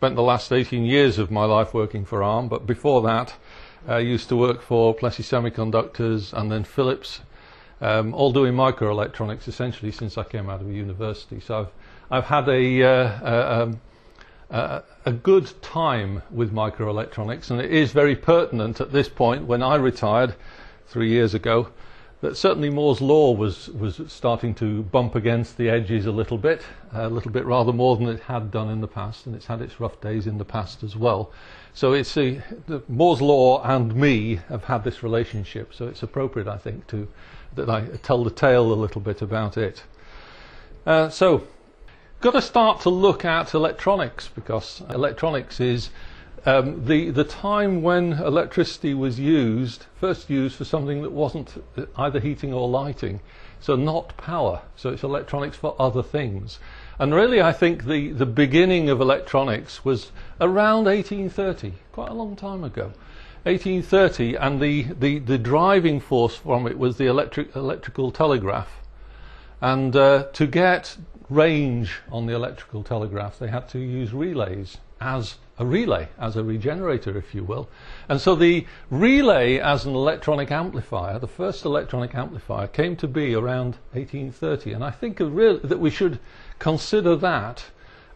spent the last 18 years of my life working for ARM, but before that, I used to work for Plessey Semiconductors and then Philips, um, all doing microelectronics essentially since I came out of university. So I've, I've had a, uh, um, a good time with microelectronics, and it is very pertinent at this point when I retired three years ago that certainly Moore's law was was starting to bump against the edges a little bit, a little bit rather more than it had done in the past, and it's had its rough days in the past as well. So it's a, the, Moore's law and me have had this relationship, so it's appropriate, I think, to that I tell the tale a little bit about it. Uh, so got to start to look at electronics because electronics is um, the the time when electricity was used first used for something that wasn't either heating or lighting, so not power. So it's electronics for other things. And really, I think the the beginning of electronics was around 1830, quite a long time ago. 1830, and the, the, the driving force from it was the electric, electrical telegraph. And uh, to get range on the electrical telegraph, they had to use relays as a relay, as a regenerator, if you will. And so the relay as an electronic amplifier, the first electronic amplifier, came to be around 1830. And I think that we should consider that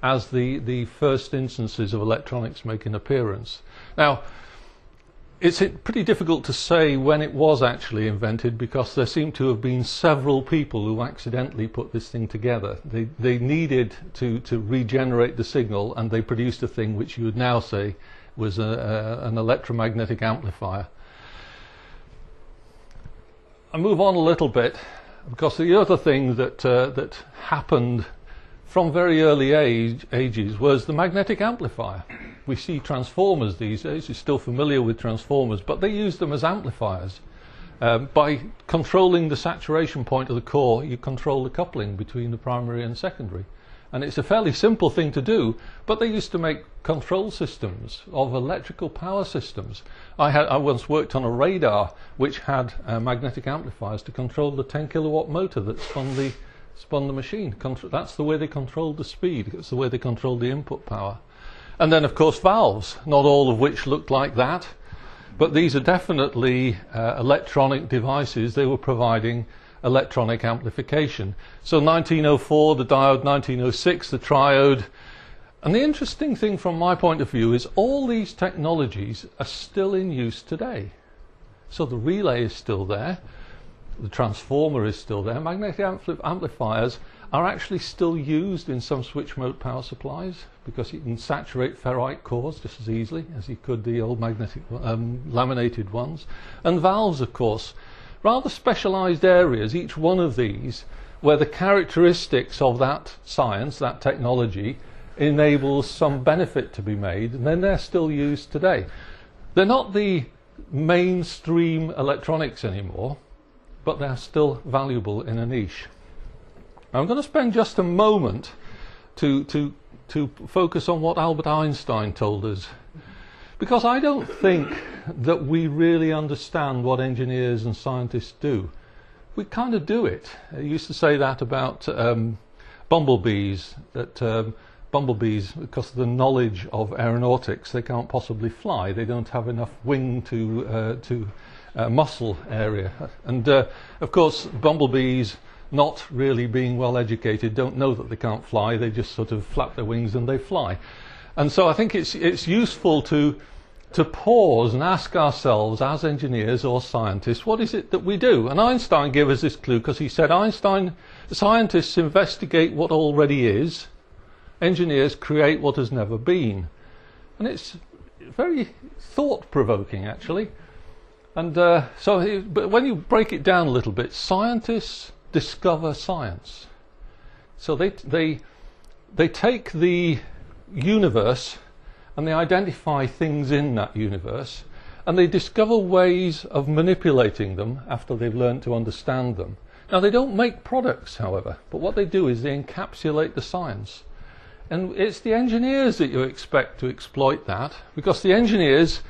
as the, the first instances of electronics make an appearance. Now, it's pretty difficult to say when it was actually invented because there seem to have been several people who accidentally put this thing together. They, they needed to, to regenerate the signal and they produced a thing which you would now say was a, a, an electromagnetic amplifier. I move on a little bit because the other thing that, uh, that happened from very early age, ages was the magnetic amplifier. We see transformers these days, you're still familiar with transformers, but they use them as amplifiers. Um, by controlling the saturation point of the core, you control the coupling between the primary and secondary. And it's a fairly simple thing to do, but they used to make control systems of electrical power systems. I, had, I once worked on a radar which had uh, magnetic amplifiers to control the 10 kilowatt motor that spun the spun the machine. Contr that's the way they controlled the speed. It's the way they controlled the input power. And then, of course, valves, not all of which looked like that. But these are definitely uh, electronic devices. They were providing electronic amplification. So 1904, the diode, 1906, the triode. And the interesting thing from my point of view is all these technologies are still in use today. So the relay is still there the transformer is still there. Magnetic ampli amplifiers are actually still used in some switch mode power supplies because you can saturate ferrite cores just as easily as you could the old magnetic um, laminated ones. And valves, of course, rather specialized areas, each one of these, where the characteristics of that science, that technology, enables some benefit to be made, and then they're still used today. They're not the mainstream electronics anymore but they're still valuable in a niche. I'm going to spend just a moment to, to, to focus on what Albert Einstein told us. Because I don't think that we really understand what engineers and scientists do. We kind of do it. I used to say that about um, bumblebees, that um, bumblebees, because of the knowledge of aeronautics, they can't possibly fly. They don't have enough wing to, uh, to uh, muscle area. And uh, of course, bumblebees, not really being well educated, don't know that they can't fly. They just sort of flap their wings and they fly. And so I think it's, it's useful to, to pause and ask ourselves, as engineers or scientists, what is it that we do? And Einstein gave us this clue because he said, Einstein, scientists investigate what already is, engineers create what has never been. And it's very thought provoking, actually. And uh, so, but when you break it down a little bit, scientists discover science. So they, they, they take the universe and they identify things in that universe and they discover ways of manipulating them after they've learned to understand them. Now, they don't make products, however, but what they do is they encapsulate the science. And it's the engineers that you expect to exploit that because the engineers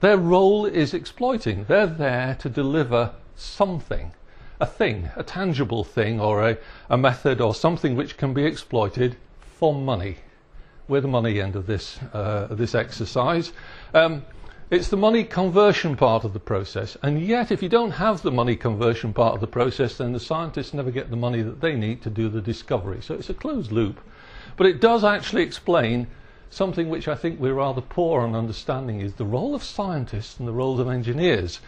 their role is exploiting. They're there to deliver something, a thing, a tangible thing, or a, a method, or something which can be exploited for money. we're the money end of this, uh, this exercise. Um, it's the money conversion part of the process, and yet if you don't have the money conversion part of the process, then the scientists never get the money that they need to do the discovery. So it's a closed loop. But it does actually explain something which I think we're rather poor on understanding is the role of scientists and the role of engineers.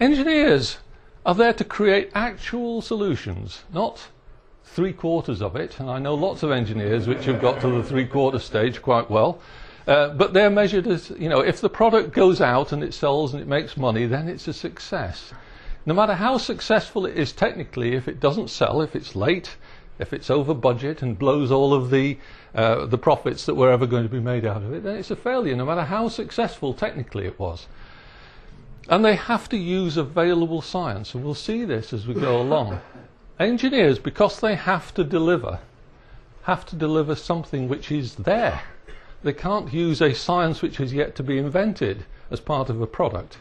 Engineers are there to create actual solutions, not three quarters of it. And I know lots of engineers which have got to the three quarter stage quite well. Uh, but they're measured as, you know, if the product goes out and it sells and it makes money, then it's a success. No matter how successful it is technically, if it doesn't sell, if it's late, if it's over budget and blows all of the uh, the profits that were ever going to be made out of it, then it's a failure, no matter how successful technically it was. And they have to use available science, and we'll see this as we go along. Engineers, because they have to deliver, have to deliver something which is there. They can't use a science which has yet to be invented as part of a product.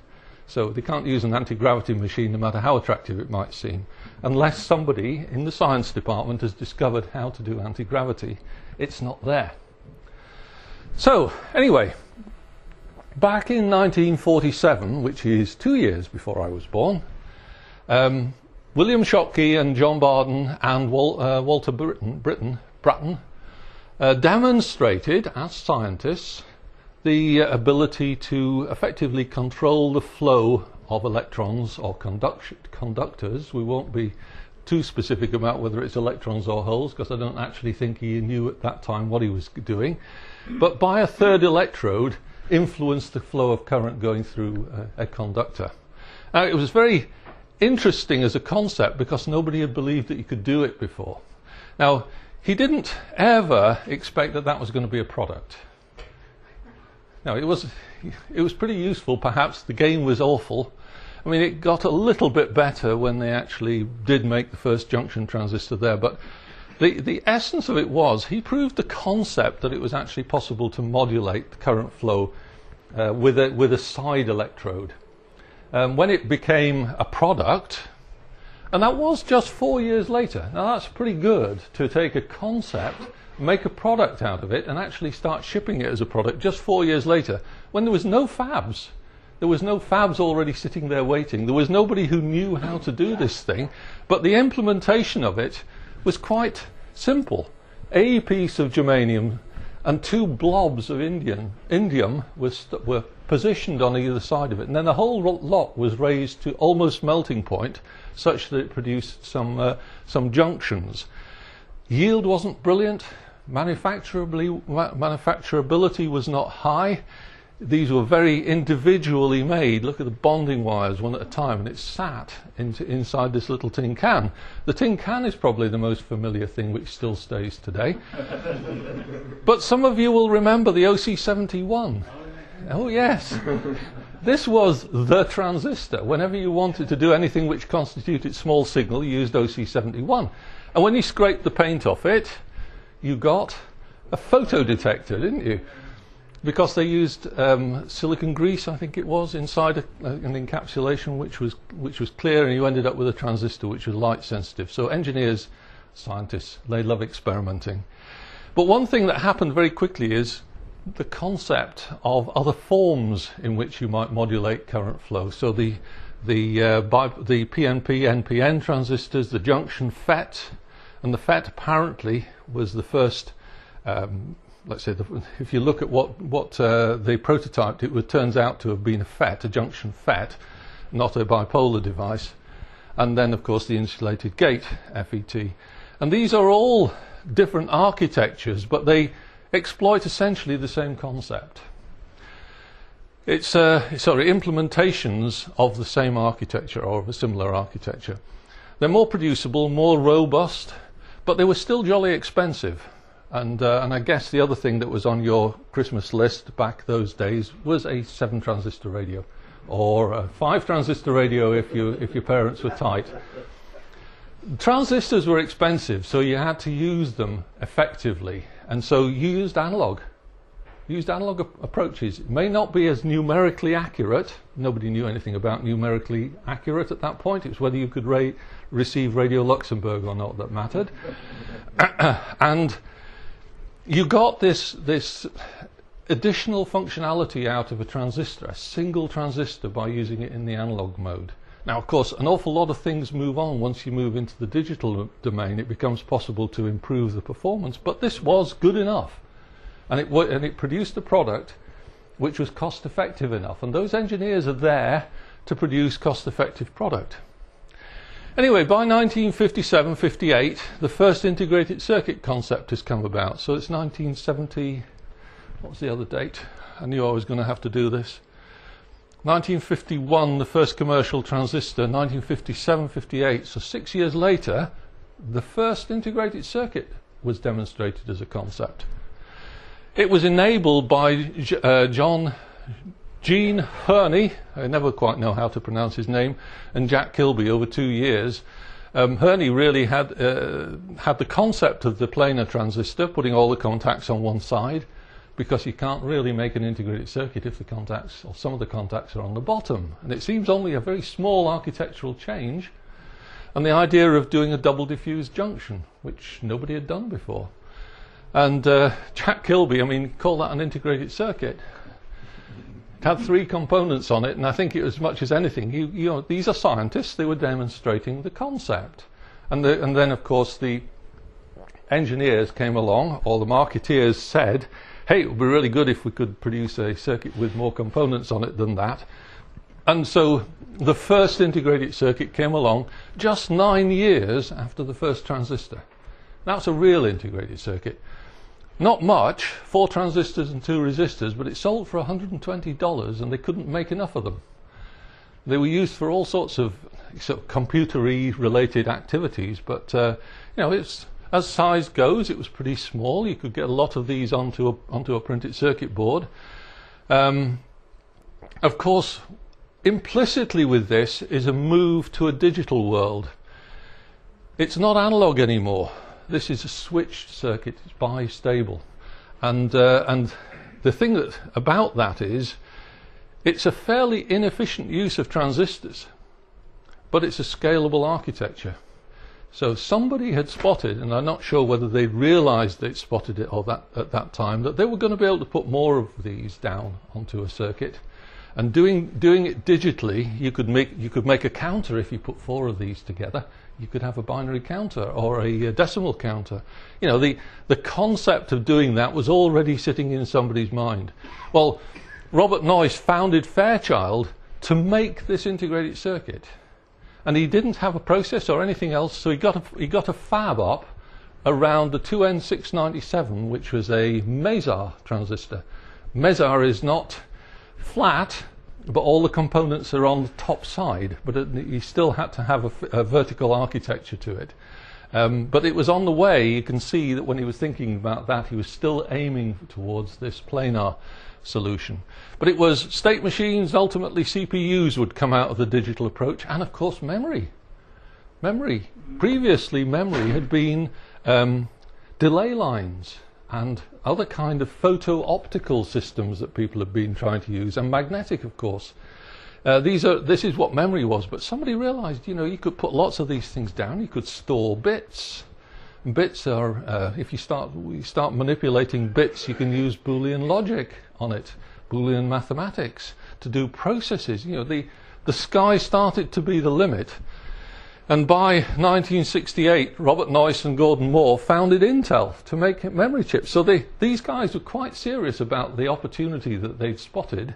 So they can't use an anti-gravity machine no matter how attractive it might seem, unless somebody in the science department has discovered how to do anti-gravity. It's not there. So, anyway, back in 1947, which is two years before I was born, um, William Shockley and John Bardeen and Wal- uh, Walter Britton, Britton, Brattain uh, demonstrated as scientists the uh, ability to effectively control the flow of electrons or conduct- conductors. We won't be too specific about whether it's electrons or holes because I don't actually think he knew at that time what he was doing. But by a third electrode, influenced the flow of current going through a, a conductor. Now, it was very interesting as a concept because nobody had believed that you could do it before. Now, he didn't ever expect that that was going to be a product. Now, it was, it was pretty useful, perhaps. The game was awful. I mean, it got a little bit better when they actually did make the first junction transistor there, but the, the essence of it was he proved the concept that it was actually possible to modulate the current flow uh, with, a, with a side electrode. Um, when it became a product, and that was just four years later. Now that's pretty good to take a concept, make a product out of it, and actually start shipping it as a product just four years later when there was no fabs. There was no fabs already sitting there waiting. There was nobody who knew how to do this thing. But the implementation of it was quite simple. A piece of germanium and two blobs of indium, indium was, were positioned on either side of it. And then the whole lot was raised to almost melting point, such that it produced some, uh, some junctions. Yield wasn't brilliant. Manufacturability was not high. These were very individually made. Look at the bonding wires, one at a time, and it sat into, inside this little tin can. The tin can is probably the most familiar thing which still stays today. but some of you will remember the OC71. Oh, yes. this was the transistor. Whenever you wanted to do anything which constituted small signal, you used OC71. And when you scraped the paint off it, you got a photodetector, didn't you? Because they used um, silicon grease, I think it was, inside a, an encapsulation which was which was clear, and you ended up with a transistor which was light sensitive. So engineers, scientists, they love experimenting. But one thing that happened very quickly is the concept of other forms in which you might modulate current flow. So the the uh, the PNP NPN transistors, the junction FET, and the FET apparently was the first um, let's say, the, if you look at what, what uh, they prototyped, it turns out to have been a FET, a junction FET, not a bipolar device. And then, of course, the insulated gate, FET. And these are all different architectures, but they exploit essentially the same concept. It's uh, sorry, implementations of the same architecture or of a similar architecture. They're more producible, more robust, but they were still jolly expensive. And, uh, and I guess the other thing that was on your Christmas list back those days was a seven transistor radio or a five transistor radio if, you, if your parents were tight. Transistors were expensive, so you had to use them effectively. And so you used analog. used analog a- approaches. It may not be as numerically accurate. Nobody knew anything about numerically accurate at that point. It was whether you could ra- receive Radio Luxembourg or not that mattered. and you got this, this additional functionality out of a transistor, a single transistor, by using it in the analog mode. Now, of course, an awful lot of things move on once you move into the digital domain. It becomes possible to improve the performance, but this was good enough. And it, and it produced a product which was cost effective enough. And those engineers are there to produce cost effective product. Anyway, by 1957 58, the first integrated circuit concept has come about. So it's 1970. What's the other date? I knew I was going to have to do this. 1951, the first commercial transistor. 1957 58. So six years later, the first integrated circuit was demonstrated as a concept. It was enabled by uh, John Jean Hoerni, I never quite know how to pronounce his name, and Jack Kilby over two years. Um, Herney really had uh, had the concept of the planar transistor, putting all the contacts on one side, because you can't really make an integrated circuit if the contacts or some of the contacts are on the bottom. And it seems only a very small architectural change, and the idea of doing a double diffused junction, which nobody had done before. And uh, Jack Kilby, I mean, call that an integrated circuit. Had three components on it, and I think it was as much as anything, you, you know, these are scientists, they were demonstrating the concept. And, the, and then, of course, the engineers came along, or the marketeers said, hey, it would be really good if we could produce a circuit with more components on it than that. And so the first integrated circuit came along just nine years after the first transistor. That's a real integrated circuit. Not much, four transistors and two resistors, but it sold for $120 and they couldn't make enough of them. They were used for all sorts of, sort of computery related activities, but uh, you know, it's, as size goes, it was pretty small. You could get a lot of these onto a, onto a printed circuit board. Um, of course, implicitly with this is a move to a digital world. It's not analog anymore this is a switched circuit, it's bistable. And, uh, and the thing that, about that is it's a fairly inefficient use of transistors, but it's a scalable architecture. So somebody had spotted, and I'm not sure whether they realized they'd spotted it or that, at that time, that they were going to be able to put more of these down onto a circuit. And doing, doing it digitally, you could, make, you could make a counter if you put four of these together you could have a binary counter or a, uh, decimal counter. You know, the, the concept of doing that was already sitting in somebody's mind. Well, Robert Noyce founded Fairchild to make this integrated circuit. And he didn't have a process or anything else, so he got a, he got a fab up around the 2N697, which was a mesa transistor. Mesa is not flat, but all the components are on the top side, but it, you still had to have a, a vertical architecture to it. Um, but it was on the way, you can see that when he was thinking about that, he was still aiming towards this planar solution. But it was state machines, ultimately CPUs would come out of the digital approach, and of course memory. Memory. Previously, memory had been um, delay lines and other kind of photo-optical systems that people have been trying to use, and magnetic, of course. Uh, these are, this is what memory was, but somebody realized, you know, you could put lots of these things down. You could store bits. Bits are, uh, if you start, we start manipulating bits, you can use Boolean logic on it, Boolean mathematics to do processes. You know, the, the sky started to be the limit. And by 1968, Robert Noyce and Gordon Moore founded Intel to make memory chips. So they, these guys were quite serious about the opportunity that they'd spotted.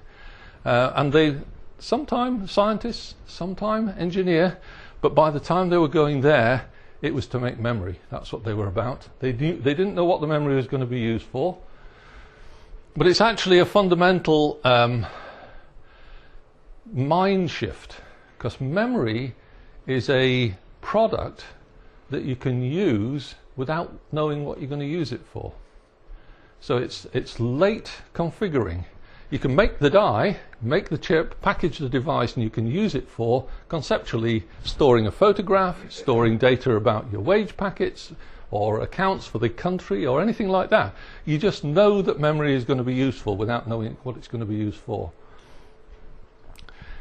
Uh, and they, sometime scientists, sometime engineer, but by the time they were going there, it was to make memory. That's what they were about. They, knew, they didn't know what the memory was going to be used for. But it's actually a fundamental um, mind shift because memory is a product that you can use without knowing what you're going to use it for. So it's, it's late configuring. You can make the die, make the chip, package the device, and you can use it for conceptually storing a photograph, storing data about your wage packets, or accounts for the country, or anything like that. You just know that memory is going to be useful without knowing what it's going to be used for.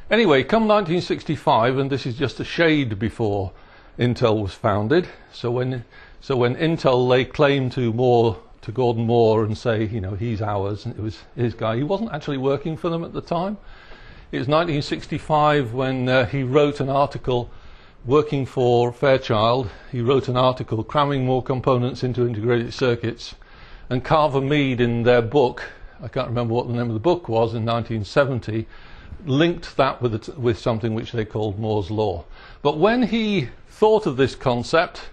Anyway, come 1965, and this is just a shade before Intel was founded. So when, so when Intel laid claim to more to Gordon Moore and say, you know, he's ours, and it was his guy. He wasn't actually working for them at the time. It was 1965 when uh, he wrote an article working for Fairchild. He wrote an article cramming more components into integrated circuits. And Carver Mead, in their book, I can't remember what the name of the book was, in 1970, linked that with, with something which they called Moore's Law. But when he thought of this concept,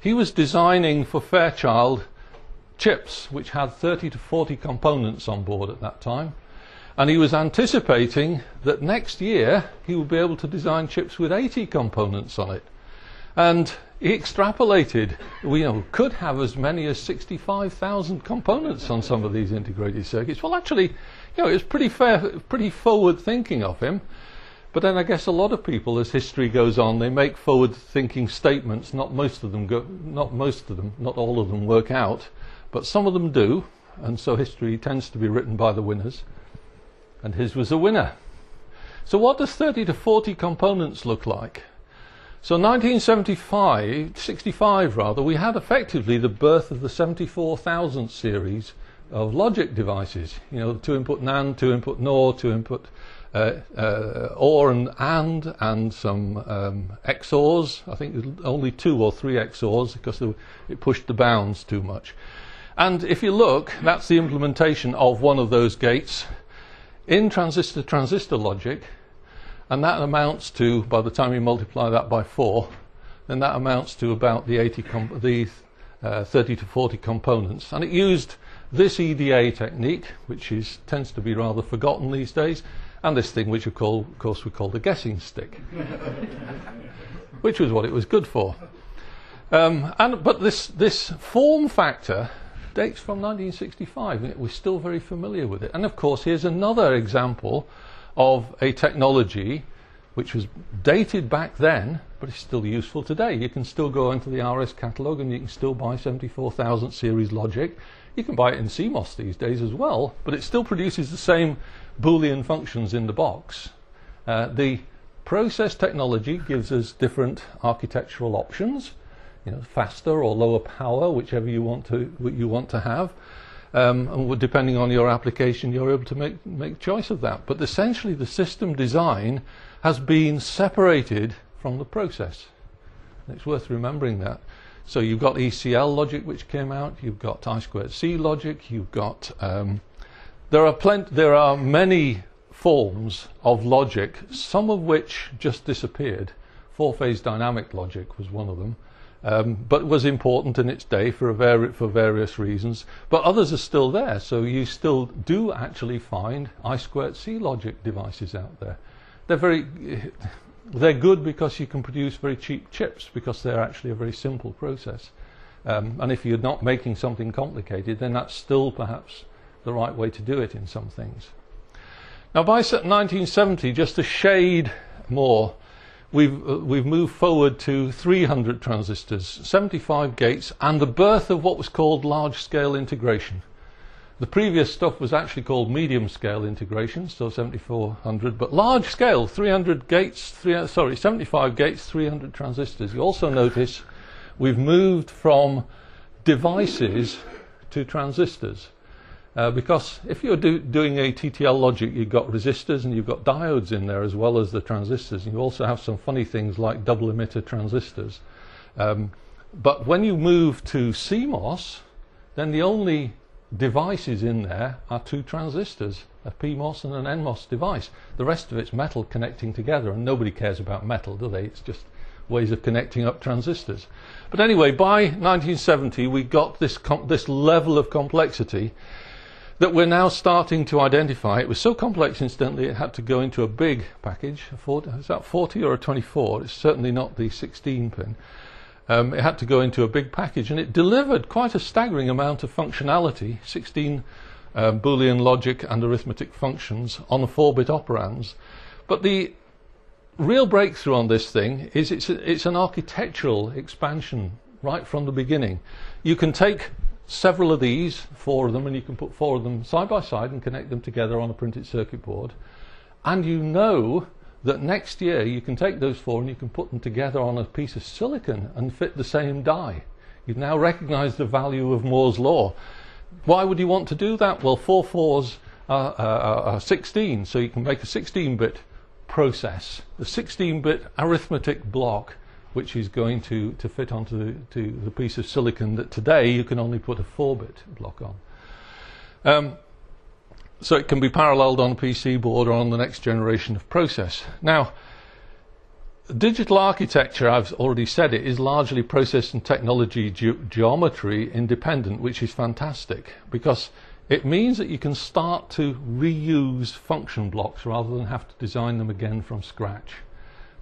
he was designing for Fairchild chips which had 30 to 40 components on board at that time. And he was anticipating that next year he would be able to design chips with 80 components on it. And he extrapolated, we you know, could have as many as 65,000 components on some of these integrated circuits. Well, actually, you know, it was pretty fair, pretty forward thinking of him. But then I guess a lot of people, as history goes on, they make forward-thinking statements. Not most of them go, not most of them, not all of them work out, but some of them do. And so history tends to be written by the winners and his was a winner. So what does 30 to 40 components look like? So 1975, 65 rather, we had effectively the birth of the 74,000 series of logic devices. You know, two input NAND, two input NOR, two input uh, uh, OR and AND, and some um, XORs. I think only two or three XORs because it pushed the bounds too much. And if you look, that's the implementation of one of those gates in transistor transistor logic, and that amounts to, by the time you multiply that by four, then that amounts to about the 80 the uh, 30 to 40 components. And it used this EDA technique, which is tends to be rather forgotten these days, and this thing which of course we call the guessing stick, which was what it was good for. Um, and, but this, this form factor dates from 1965, and we're still very familiar with it. And of course, here's another example of a technology which was dated back then, but is still useful today. You can still go into the RS catalogue and you can still buy 74,000 series logic. You can buy it in CMOS these days as well, but it still produces the same Boolean functions in the box. Uh, the process technology gives us different architectural options you know, faster or lower power, whichever you want to you want to have. Um, depending on your application, you're able to make make choice of that. But essentially, the system design has been separated from the process. It's worth remembering that. So you've got ECL logic, which came out. You've got I squared C logic. You've got um, there are plenty. There are many forms of logic, some of which just disappeared. Four-phase dynamic logic was one of them um, but was important in its day for, vari- for various reasons. But others are still there, so you still do actually find I squared C logic devices out there. They're very, they're good because you can produce very cheap chips because they're actually a very simple process. Um, and if you're not making something complicated, then that's still perhaps the right way to do it in some things. Now, by 1970, just a shade more, we've, uh, we've moved forward to 300 transistors, 75 gates, and the birth of what was called large scale integration. The previous stuff was actually called medium scale integration, so 7400, but large scale, 300 gates, three, sorry, 75 gates, 300 transistors. You also notice we've moved from devices to transistors. Uh, because if you're do, doing a TTL logic, you've got resistors and you've got diodes in there as well as the transistors. And You also have some funny things like double emitter transistors. Um, but when you move to CMOS, then the only devices in there are two transistors, a PMOS and an NMOS device. The rest of it's metal connecting together, and nobody cares about metal, do they? It's just ways of connecting up transistors. But anyway, by 1970, we got this, this level of complexity that we're now starting to identify. It was so complex, incidentally, it had to go into a big package. A 40, is that 40 or a 24? It's certainly not the 16 pin. Um, it had to go into a big package, and it delivered quite a staggering amount of functionality 16 um, Boolean logic and arithmetic functions on 4 bit operands. But the real breakthrough on this thing is it's, a, it's an architectural expansion right from the beginning. You can take several of these, four of them, and you can put four of them side by side and connect them together on a printed circuit board. And you know that next year you can take those four and you can put them together on a piece of silicon and fit the same die. You've now recognized the value of Moore's law. why would you want to do that? Well, four fours are, are, are 16, so you can make a 16-bit process, a 16-bit arithmetic block, which is going to, to fit onto the, to the piece of silicon that today you can only put a 4-bit block on. Um, so it can be paralleled on a PC board or on the next generation of process. Now, digital architecture, I've already said it, is largely process and technology ge- geometry independent, which is fantastic because it means that you can start to reuse function blocks rather than have to design them again from scratch.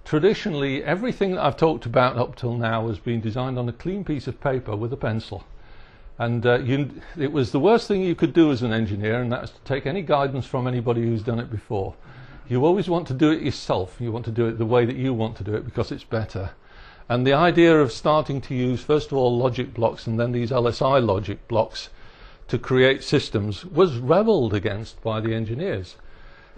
Traditionally, everything that I've talked about up till now has been designed on a clean piece of paper with a pencil. And uh, you, it was the worst thing you could do as an engineer, and that's to take any guidance from anybody who's done it before. You always want to do it yourself. You want to do it the way that you want to do it because it's better. And the idea of starting to use, first of all, logic blocks and then these LSI logic blocks to create systems was rebelled against by the engineers.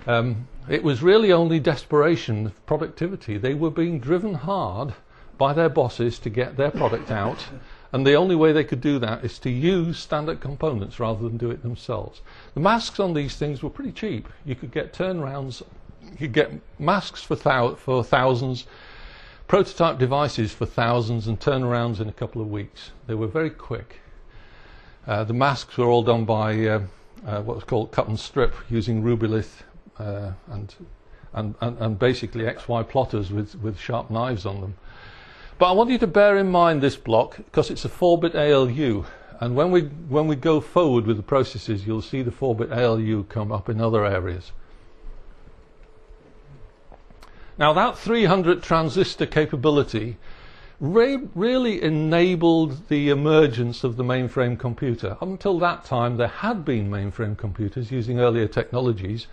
Um, it was really only desperation, productivity. They were being driven hard by their bosses to get their product out. And the only way they could do that is to use standard components rather than do it themselves. The masks on these things were pretty cheap. You could get turnarounds, you could get masks for, thou- for thousands, prototype devices for thousands, and turnarounds in a couple of weeks. They were very quick. Uh, the masks were all done by uh, uh, what was called cut and strip using Rubylith uh, and, and, and, and basically XY plotters with, with sharp knives on them. But I want you to bear in mind this block because it's a 4-bit ALU. And when we, when we go forward with the processes, you'll see the 4-bit ALU come up in other areas. Now that 300 transistor capability re really enabled the emergence of the mainframe computer. Up until that time, there had been mainframe computers using earlier technologies,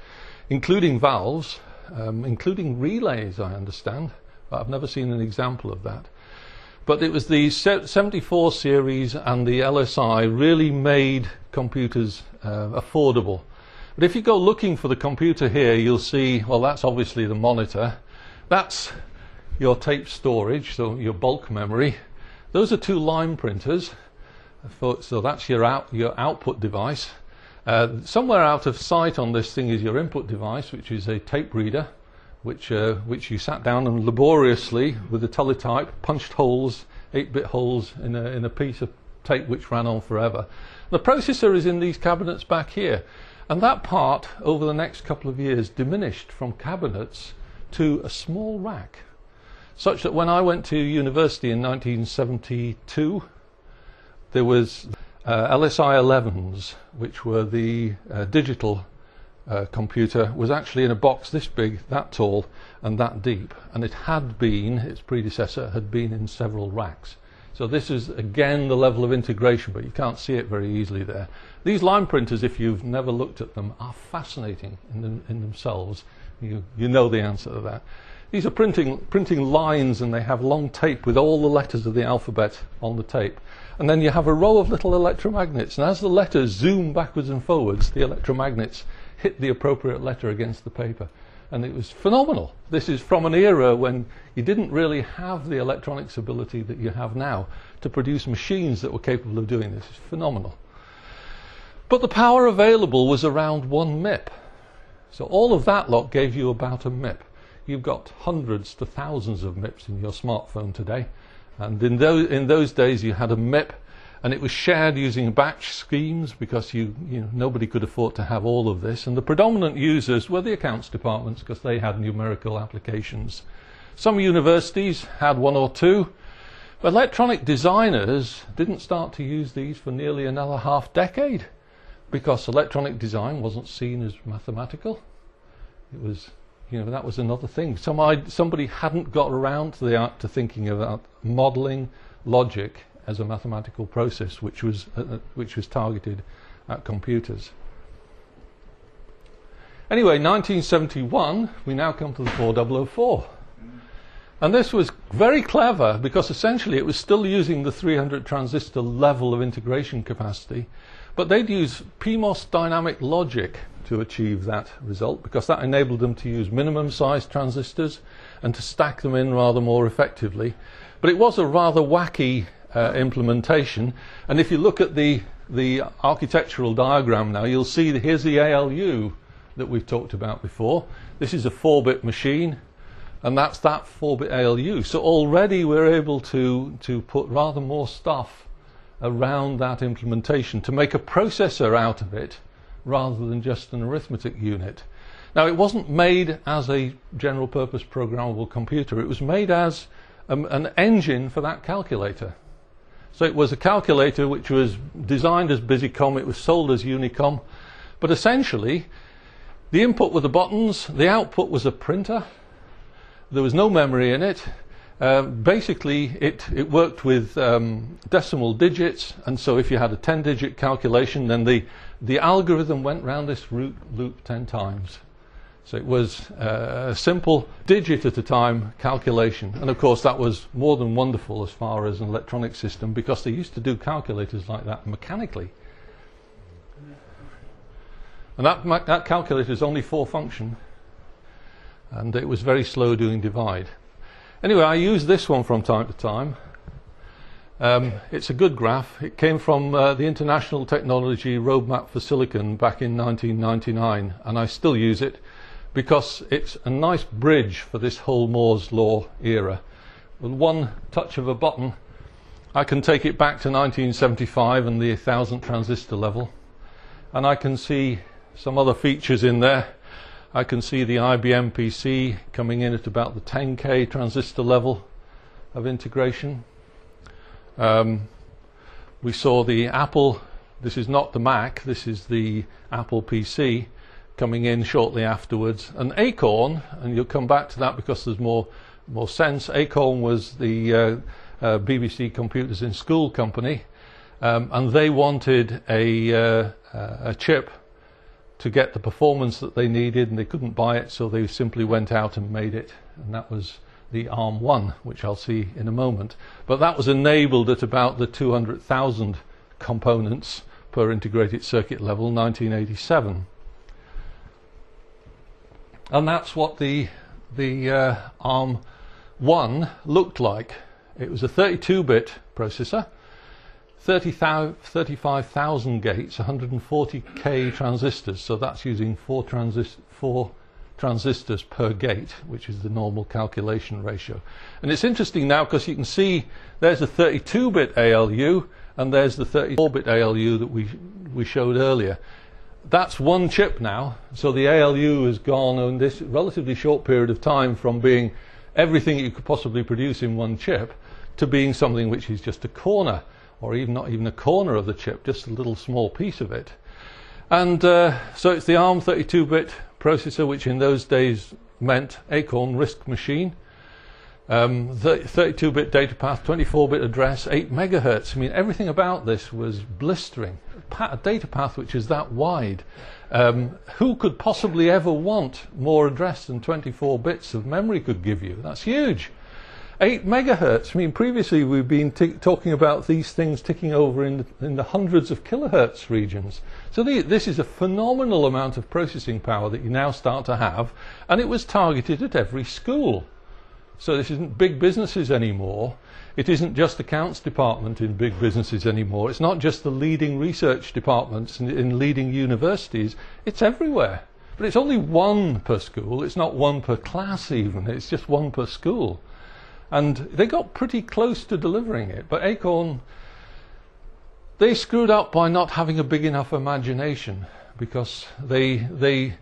including valves, um, including relays, I understand. But I've never seen an example of that. But it was the 74 series and the LSI really made computers uh, affordable. But if you go looking for the computer here, you'll see, well, that's obviously the monitor. That's your tape storage, so your bulk memory. Those are two line printers. So that's your, out, your output device. Uh, somewhere out of sight on this thing is your input device, which is a tape reader, which, uh, which you sat down and laboriously, with a teletype, punched holes, 8-bit holes in a, in a piece of tape which ran on forever. The processor is in these cabinets back here. And that part, over the next couple of years, diminished from cabinets to a small rack. Such that when I went to university in 1972, there was LSI 11s, which were the uh, digital uh, computer, was actually in a box this big, that tall, and that deep. And it had been, its predecessor had been in several racks. So this is again the level of integration, but you can't see it very easily there. These line printers, if you've never looked at them, are fascinating in, them, in themselves. You, you know the answer to that. These are printing, printing lines and they have long tape with all the letters of the alphabet on the tape. And then you have a row of little electromagnets. And as the letters zoom backwards and forwards, the electromagnets hit the appropriate letter against the paper. And it was phenomenal. This is from an era when you didn't really have the electronics ability that you have now to produce machines that were capable of doing this. It's phenomenal. But the power available was around one MIP. So all of that lot gave you about a MIP. You've got hundreds to thousands of MIPs in your smartphone today. And in those, in those days, you had a MIP, and it was shared using batch schemes because you, you know, nobody could afford to have all of this. And the predominant users were the accounts departments because they had numerical applications. Some universities had one or two. But electronic designers didn't start to use these for nearly another half decade because electronic design wasn't seen as mathematical. It was you know, that was another thing. Some, somebody hadn't got around to the art to thinking about modeling logic as a mathematical process, which was uh, uh which was targeted at computers. Anyway, 1971, we now come to the 4004. And this was very clever because essentially it was still using the 300 transistor level of integration capacity, but they'd use PMOS dynamic logic to achieve that result because that enabled them to use minimum size transistors and to stack them in rather more effectively. But it was a rather wacky uh, implementation. And if you look at the the architectural diagram now, you'll see that here's the ALU that we've talked about before. This is a 4-bit machine, and that's that 4-bit ALU. So already we're able to, to put rather more stuff around that implementation to make a processor out of it rather than just an arithmetic unit. Now, it wasn't made as a general purpose programmable computer, it was made as um, an engine for that calculator. So it was a calculator which was designed as Busicom, it was sold as Unicom, but essentially the input were the buttons, the output was a printer, there was no memory in it. Uh, basically, it, it worked with um, decimal digits, and so if you had a 10 digit calculation, then the, the algorithm went round this root loop 10 times. So it was uh, a simple digit at a time calculation. And of course, that was more than wonderful as far as an electronic system because they used to do calculators like that mechanically. And that, that calculator is only four function. And it was very slow doing divide. Anyway, I use this one from time to time. Um, it's a good graph. It came from uh, the International Technology Roadmap for Silicon back in 1999, and I still use it because it's a nice bridge for this whole Moore's Law era. With one touch of a button, I can take it back to 1975 and the 1000 transistor level, and I can see some other features in there. I can see the IBM PC coming in at about the 10k transistor level of integration. Um, we saw the Apple, this is not the Mac, this is the Apple PC coming in shortly afterwards. And Acorn, and you'll come back to that because there's more more sense. Acorn was the uh, uh, BBC Computers in School company, um, and they wanted a uh, a chip to get the performance that they needed, and they couldn't buy it, so they simply went out and made it, and that was the ARM1, which I'll see in a moment. But that was enabled at about the 200,000 components per integrated circuit level, 1987 and that's what the the uh, ARM1 looked like. It was a 32-bit processor, 35,000 gates, 140k transistors. So that's using four, transist four transistors per gate, which is the normal calculation ratio. And it's interesting now because you can see there's a 32-bit ALU and there's the 34-bit ALU that we we showed earlier that's one chip now. So the ALU has gone in this relatively short period of time from being everything you could possibly produce in one chip to being something which is just a corner, or even not even a corner of the chip, just a little small piece of it. And uh, so it's the ARM 32-bit processor, which in those days meant Acorn RISC machine. Um, 32-bit data path, 24-bit address, 8 megahertz. I mean, everything about this was blistering. A data path which is that wide. Um, who could possibly ever want more address than 24 bits of memory could give you? That's huge. 8 megahertz. I mean, previously we've been talking about these things ticking over in the, in the hundreds of kilohertz regions. So the, this is a phenomenal amount of processing power that you now start to have, and it was targeted at every school. So this isn't big businesses anymore. It isn't just accounts department in big businesses anymore. It's not just the leading research departments in, in leading universities. It's everywhere. But it's only one per school. It's not one per class even. It's just one per school. And they got pretty close to delivering it. But Acorn, they screwed up by not having a big enough imagination because they, they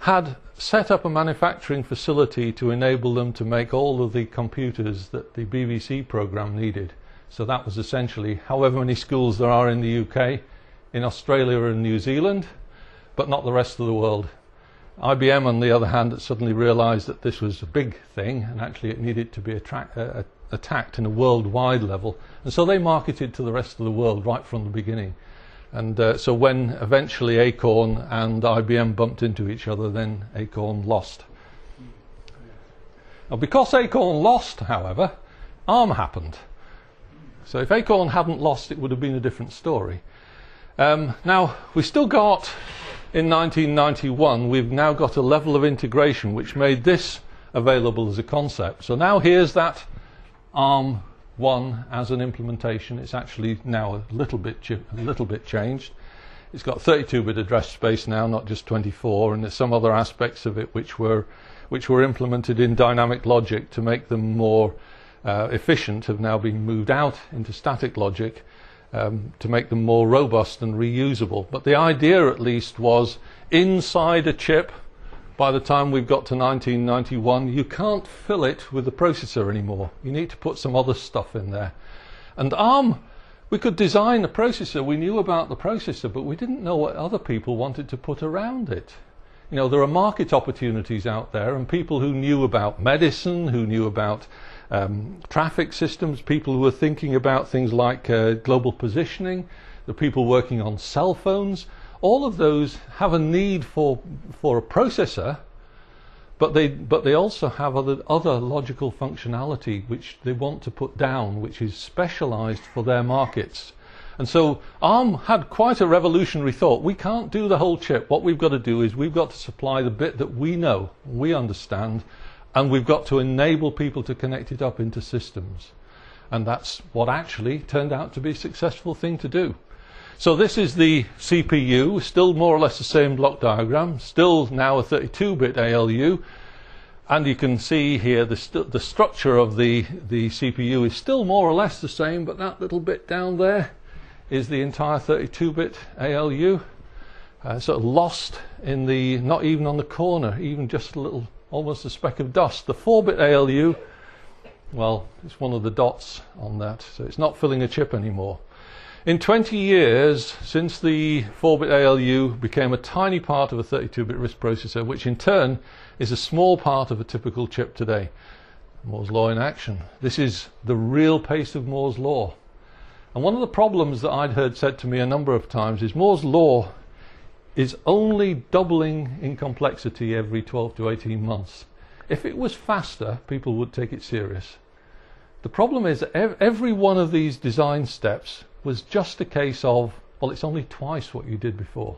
had set up a manufacturing facility to enable them to make all of the computers that the BBC program needed. So that was essentially however many schools there are in the UK, in Australia and New Zealand, but not the rest of the world. IBM, on the other hand, suddenly realized that this was a big thing and actually it needed to be attract, uh, attacked in a worldwide level. And so they marketed to the rest of the world right from the beginning. And uh, so when eventually Acorn and IBM bumped into each other, then Acorn lost. Now, because Acorn lost, however, ARM happened. So if Acorn hadn't lost, it would have been a different story. Um, now, we still got, in 1991, we've now got a level of integration which made this available as a concept. So now here's that ARM one as an implementation. It's actually now a little bit a little bit changed. It's got 32-bit address space now, not just 24, and there's some other aspects of it which were which were implemented in dynamic logic to make them more uh, efficient have now been moved out into static logic um, to make them more robust and reusable. But the idea, at least, was inside a chip. By the time we've got to 1991, you can't fill it with the processor anymore. You need to put some other stuff in there. And ARM we could design the processor, we knew about the processor, but we didn't know what other people wanted to put around it. You know, there are market opportunities out there, and people who knew about medicine, who knew about um, traffic systems, people who are thinking about things like uh, global positioning, the people working on cell phones, all of those have a need for, for a processor but they, but they also have other, other logical functionality which they want to put down, which is specialized for their markets. And so ARM had quite a revolutionary thought. We can't do the whole chip. What we've got to do is we've got to supply the bit that we know, we understand, and we've got to enable people to connect it up into systems. And that's what actually turned out to be a successful thing to do. So this is the CPU, still more or less the same block diagram, still now a 32-bit ALU, and you can see here the, st the structure of the, the CPU is still more or less the same, but that little bit down there is the entire 32-bit ALU, uh, sort of lost in the, not even on the corner, even just a little, almost a speck of dust. The 4-bit ALU, well, it's one of the dots on that, so it's not filling a chip anymore. In 20 years, since the 4-bit ALU became a tiny part of a 32-bit RISC processor, which in turn is a small part of a typical chip today. Moore's law in action. This is the real pace of Moore's law. And one of the problems that I'd heard said to me a number of times is Moore's law is only doubling in complexity every 12 to 18 months. If it was faster, people would take it serious. The problem is that every one of these design steps was just a case of, well, it's only twice what you did before.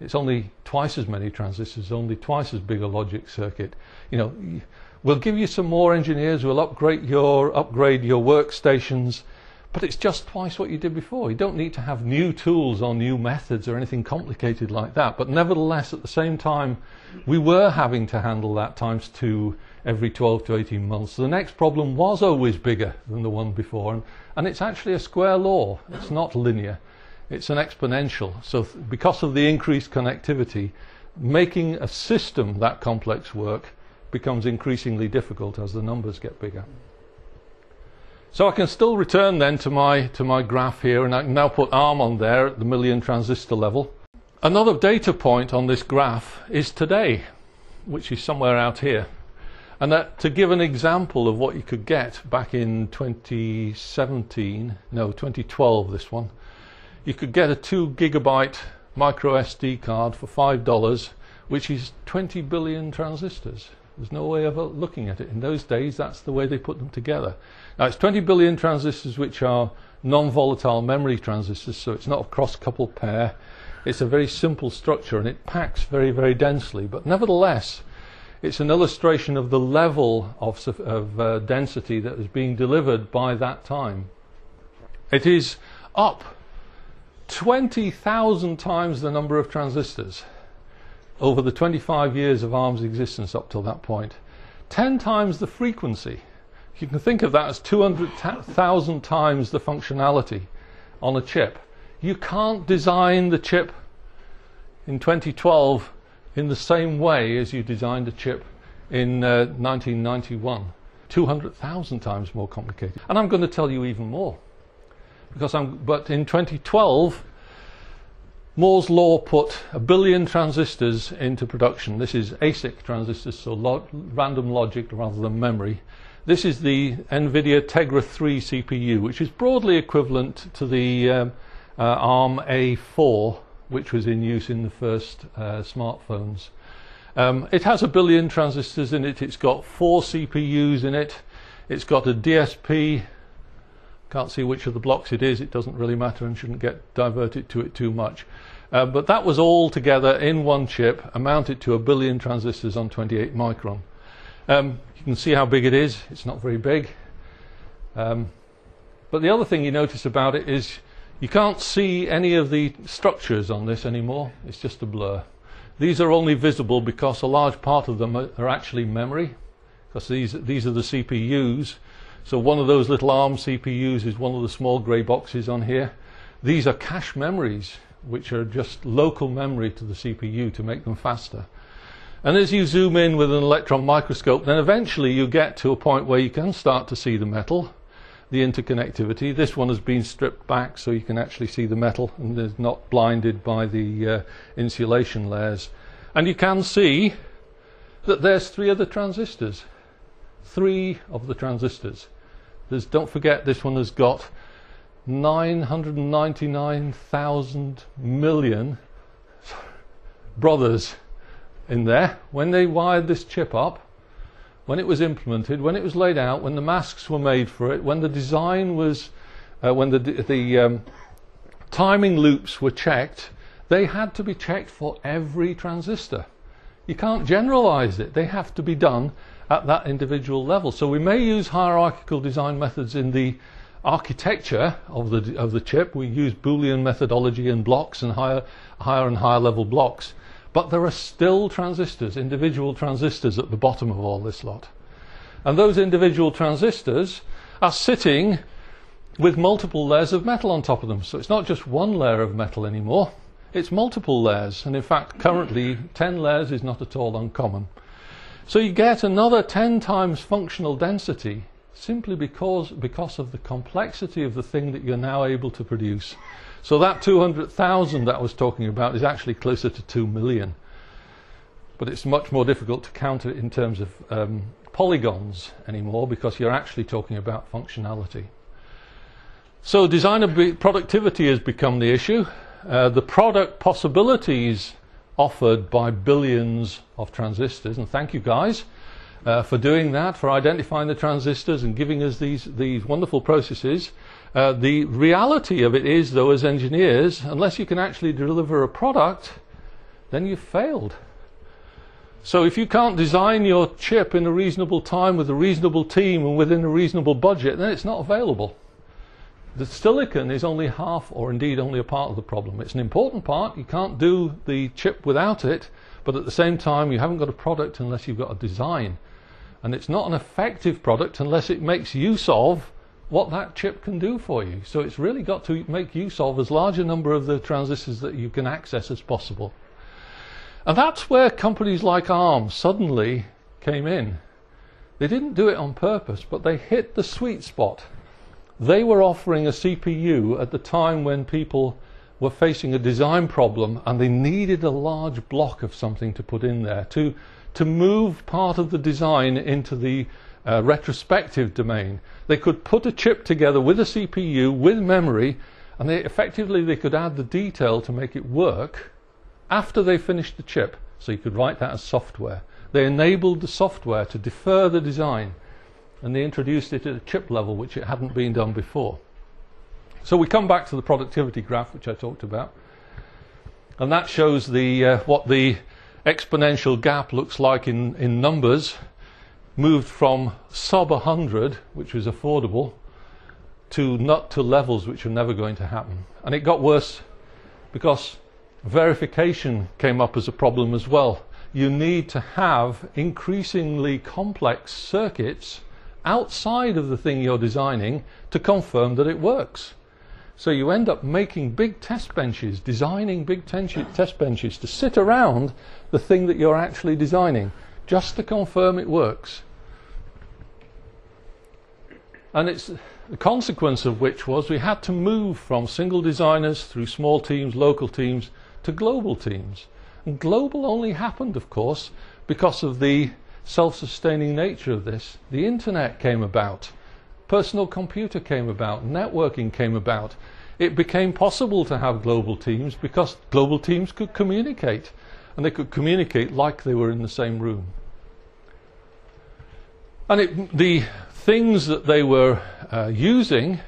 It's only twice as many transistors, only twice as big a logic circuit. You know, we'll give you some more engineers, we'll upgrade your, upgrade your workstations, but it's just twice what you did before. You don't need to have new tools or new methods or anything complicated like that. But nevertheless, at the same time, we were having to handle that times two every 12 to 18 months. So the next problem was always bigger than the one before, and, and it's actually a square law. It's not linear. It's an exponential. So th- because of the increased connectivity, making a system that complex work becomes increasingly difficult as the numbers get bigger. So I can still return then to my, to my graph here, and I can now put ARM on there at the million transistor level. Another data point on this graph is today, which is somewhere out here. And that, to give an example of what you could get back in 2017, no, 2012, this one, you could get a 2 gigabyte micro SD card for $5, which is 20 billion transistors. There's no way of looking at it. In those days, that's the way they put them together. Now, it's 20 billion transistors which are non volatile memory transistors, so it's not a cross coupled pair. It's a very simple structure and it packs very, very densely. But nevertheless, it's an illustration of the level of, of uh, density that is being delivered by that time. It is up 20,000 times the number of transistors over the 25 years of ARM's existence up till that point. 10 times the frequency. You can think of that as 200,000 times the functionality on a chip. You can't design the chip in 2012 in the same way as you designed a chip in uh, 1991. 200,000 times more complicated. And I'm going to tell you even more. Because I'm, but in 2012, Moore's law put a billion transistors into production. This is ASIC transistors, so random logic rather than memory. This is the NVIDIA Tegra 3 CPU, which is broadly equivalent to the um, uh, ARM A4 which was in use in the first uh, smartphones. Um, it has a billion transistors in it. It's got four CPUs in it. It's got a DSP. Can't see which of the blocks it is. It doesn't really matter and shouldn't get diverted to it too much. Uh, but that was all together in one chip, amounted to a billion transistors on 28 micron. Um, you can see how big it is. It's not very big. Um, but the other thing you notice about it is you can't see any of the structures on this anymore. It's just a blur. These are only visible because a large part of them are, actually memory, because these, these are the CPUs. So one of those little ARM CPUs is one of the small grey boxes on here. These are cache memories, which are just local memory to the CPU to make them faster. And as you zoom in with an electron microscope, then eventually you get to a point where you can start to see the metal the interconnectivity. This one has been stripped back so you can actually see the metal and is not blinded by the uh, insulation layers. And you can see that there's three other transistors. Three of the transistors. There's, don't forget this one has got 999,000 million brothers in there. When they wired this chip up, when it was implemented, when it was laid out, when the masks were made for it, when the design was, uh, when the, the um, timing loops were checked, they had to be checked for every transistor. You can't generalize it. They have to be done at that individual level. So we may use hierarchical design methods in the architecture of the, of the chip. We use Boolean methodology and blocks and higher, higher and higher level blocks. But there are still transistors, individual transistors at the bottom of all this lot. And those individual transistors are sitting with multiple layers of metal on top of them. So it's not just one layer of metal anymore, it's multiple layers. And in fact, currently, 10 layers is not at all uncommon. So you get another 10 times functional density simply because, because of the complexity of the thing that you're now able to produce. So that 200,000 that I was talking about is actually closer to 2 million. But it's much more difficult to count it in terms of um, polygons anymore because you're actually talking about functionality. So designer productivity has become the issue. Uh, the product possibilities offered by billions of transistors, and thank you guys uh, for doing that, for identifying the transistors and giving us these, these wonderful processes. Uh, the reality of it is, though, as engineers, unless you can actually deliver a product, then you've failed. So if you can't design your chip in a reasonable time with a reasonable team and within a reasonable budget, then it's not available. The silicon is only half, or indeed only a part of the problem. It's an important part. You can't do the chip without it, but at the same time, you haven't got a product unless you've got a design. And it's not an effective product unless it makes use of what that chip can do for you. So it's really got to make use of as large a number of the transistors that you can access as possible. And that's where companies like ARM suddenly came in. They didn't do it on purpose, but they hit the sweet spot. They were offering a CPU at the time when people were facing a design problem and they needed a large block of something to put in there to, to move part of the design into the uh, retrospective domain. They could put a chip together with a CPU, with memory, and they effectively they could add the detail to make it work after they finished the chip. So you could write that as software. They enabled the software to defer the design, and they introduced it at a chip level, which it hadn't been done before. So we come back to the productivity graph, which I talked about, and that shows the uh, what the exponential gap looks like in, in numbers moved from sub 100, which was affordable, to not to levels which are never going to happen. And it got worse because verification came up as a problem as well. You need to have increasingly complex circuits outside of the thing you're designing to confirm that it works. So you end up making big test benches, designing big test benches to sit around the thing that you're actually designing just to confirm it works. And it's the consequence of which was we had to move from single designers through small teams, local teams, to global teams. And global only happened, of course, because of the self sustaining nature of this. The internet came about, personal computer came about, networking came about. It became possible to have global teams because global teams could communicate, and they could communicate like they were in the same room. And it, the things that they were uh, using,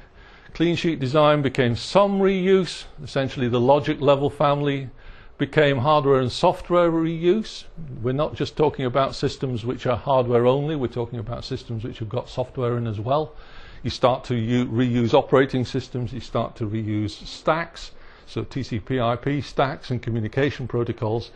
clean sheet design became some reuse. Essentially, the logic level family became hardware and software reuse. We're not just talking about systems which are hardware only, we're talking about systems which have got software in as well. You start to reuse operating systems, you start to reuse stacks, so TCP IP stacks and communication protocols,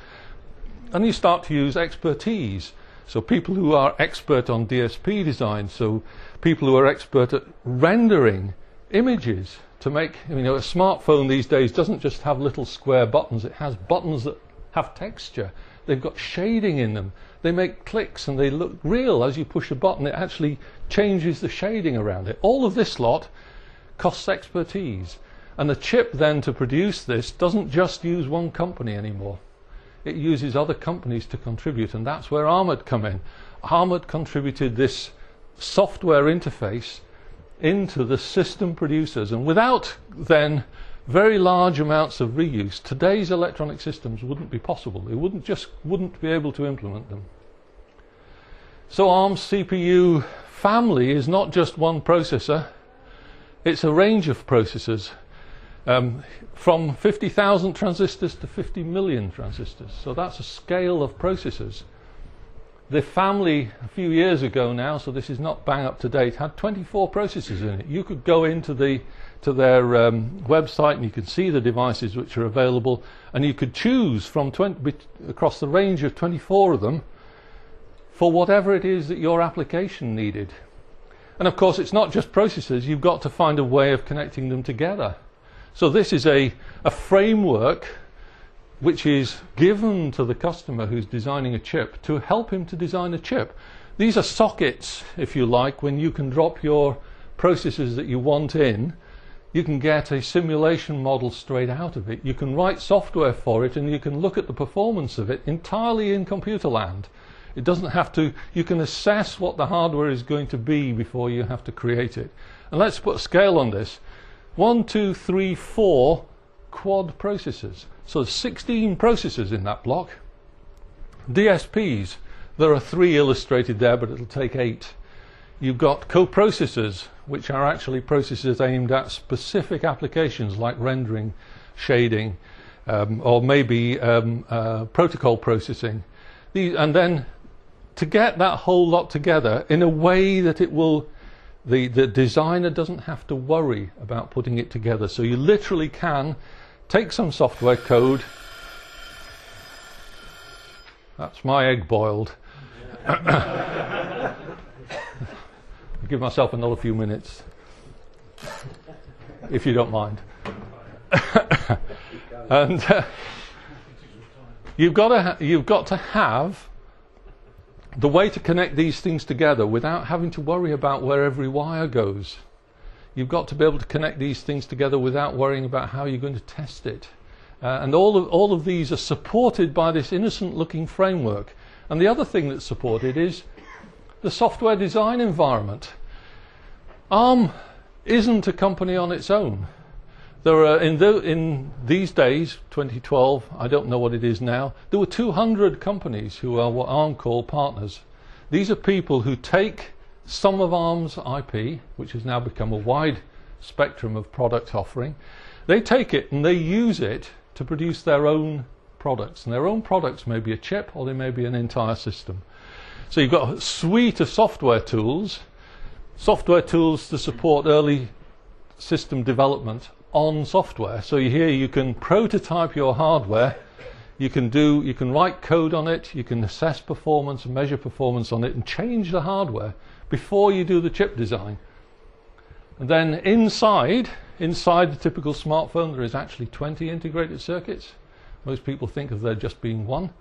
and you start to use expertise. So people who are expert on DSP design, so people who are expert at rendering images to make, you know, a smartphone these days doesn't just have little square buttons, it has buttons that have texture. They've got shading in them. They make clicks and they look real as you push a button. It actually changes the shading around it. All of this lot costs expertise. And the chip then to produce this doesn't just use one company anymore. It uses other companies to contribute, and that's where Armad come in. Armad contributed this software interface into the system producers, and without then very large amounts of reuse, today's electronic systems wouldn't be possible. They wouldn't just wouldn't be able to implement them. So ARM's CPU family is not just one processor, it's a range of processors. Um, from 50,000 transistors to 50 million transistors. So that's a scale of processors. The family, a few years ago now, so this is not bang up to date, had 24 processors in it. You could go into the to their um, website and you can see the devices which are available and you could choose from 20, across the range of 24 of them for whatever it is that your application needed. And of course, it's not just processors, you've got to find a way of connecting them together. So, this is a, a framework which is given to the customer who's designing a chip to help him to design a chip. These are sockets, if you like, when you can drop your processes that you want in. You can get a simulation model straight out of it. You can write software for it and you can look at the performance of it entirely in computer land. It doesn't have to, you can assess what the hardware is going to be before you have to create it. And let's put a scale on this. One, two, three, four quad processors. So 16 processors in that block. DSPs, there are three illustrated there, but it'll take eight. You've got co-processors, which are actually processors aimed at specific applications like rendering, shading, um, or maybe um, uh, protocol processing. These, and then to get that whole lot together in a way that it will, the, the designer doesn't have to worry about putting it together. So you literally can take some software code. That's my egg boiled. give myself another few minutes, if you don't mind. and uh, you've got to ha- you've got to have the way to connect these things together without having to worry about where every wire goes. You've got to be able to connect these things together without worrying about how you're going to test it. Uh, and all of, all of these are supported by this innocent looking framework. And the other thing that's supported is the software design environment. ARM isn't a company on its own. There are in, the, in these days, 2012, I don't know what it is now, there were 200 companies who are what ARM call partners. These are people who take some of ARM's IP, which has now become a wide spectrum of product offering, they take it and they use it to produce their own products. And their own products may be a chip or they may be an entire system. So you've got a suite of software tools, software tools to support early system development on software. So here you can prototype your hardware, you can do, you can write code on it, you can assess performance, measure performance on it, and change the hardware before you do the chip design. And then inside, inside the typical smartphone, there is actually 20 integrated circuits. Most people think of there just being one.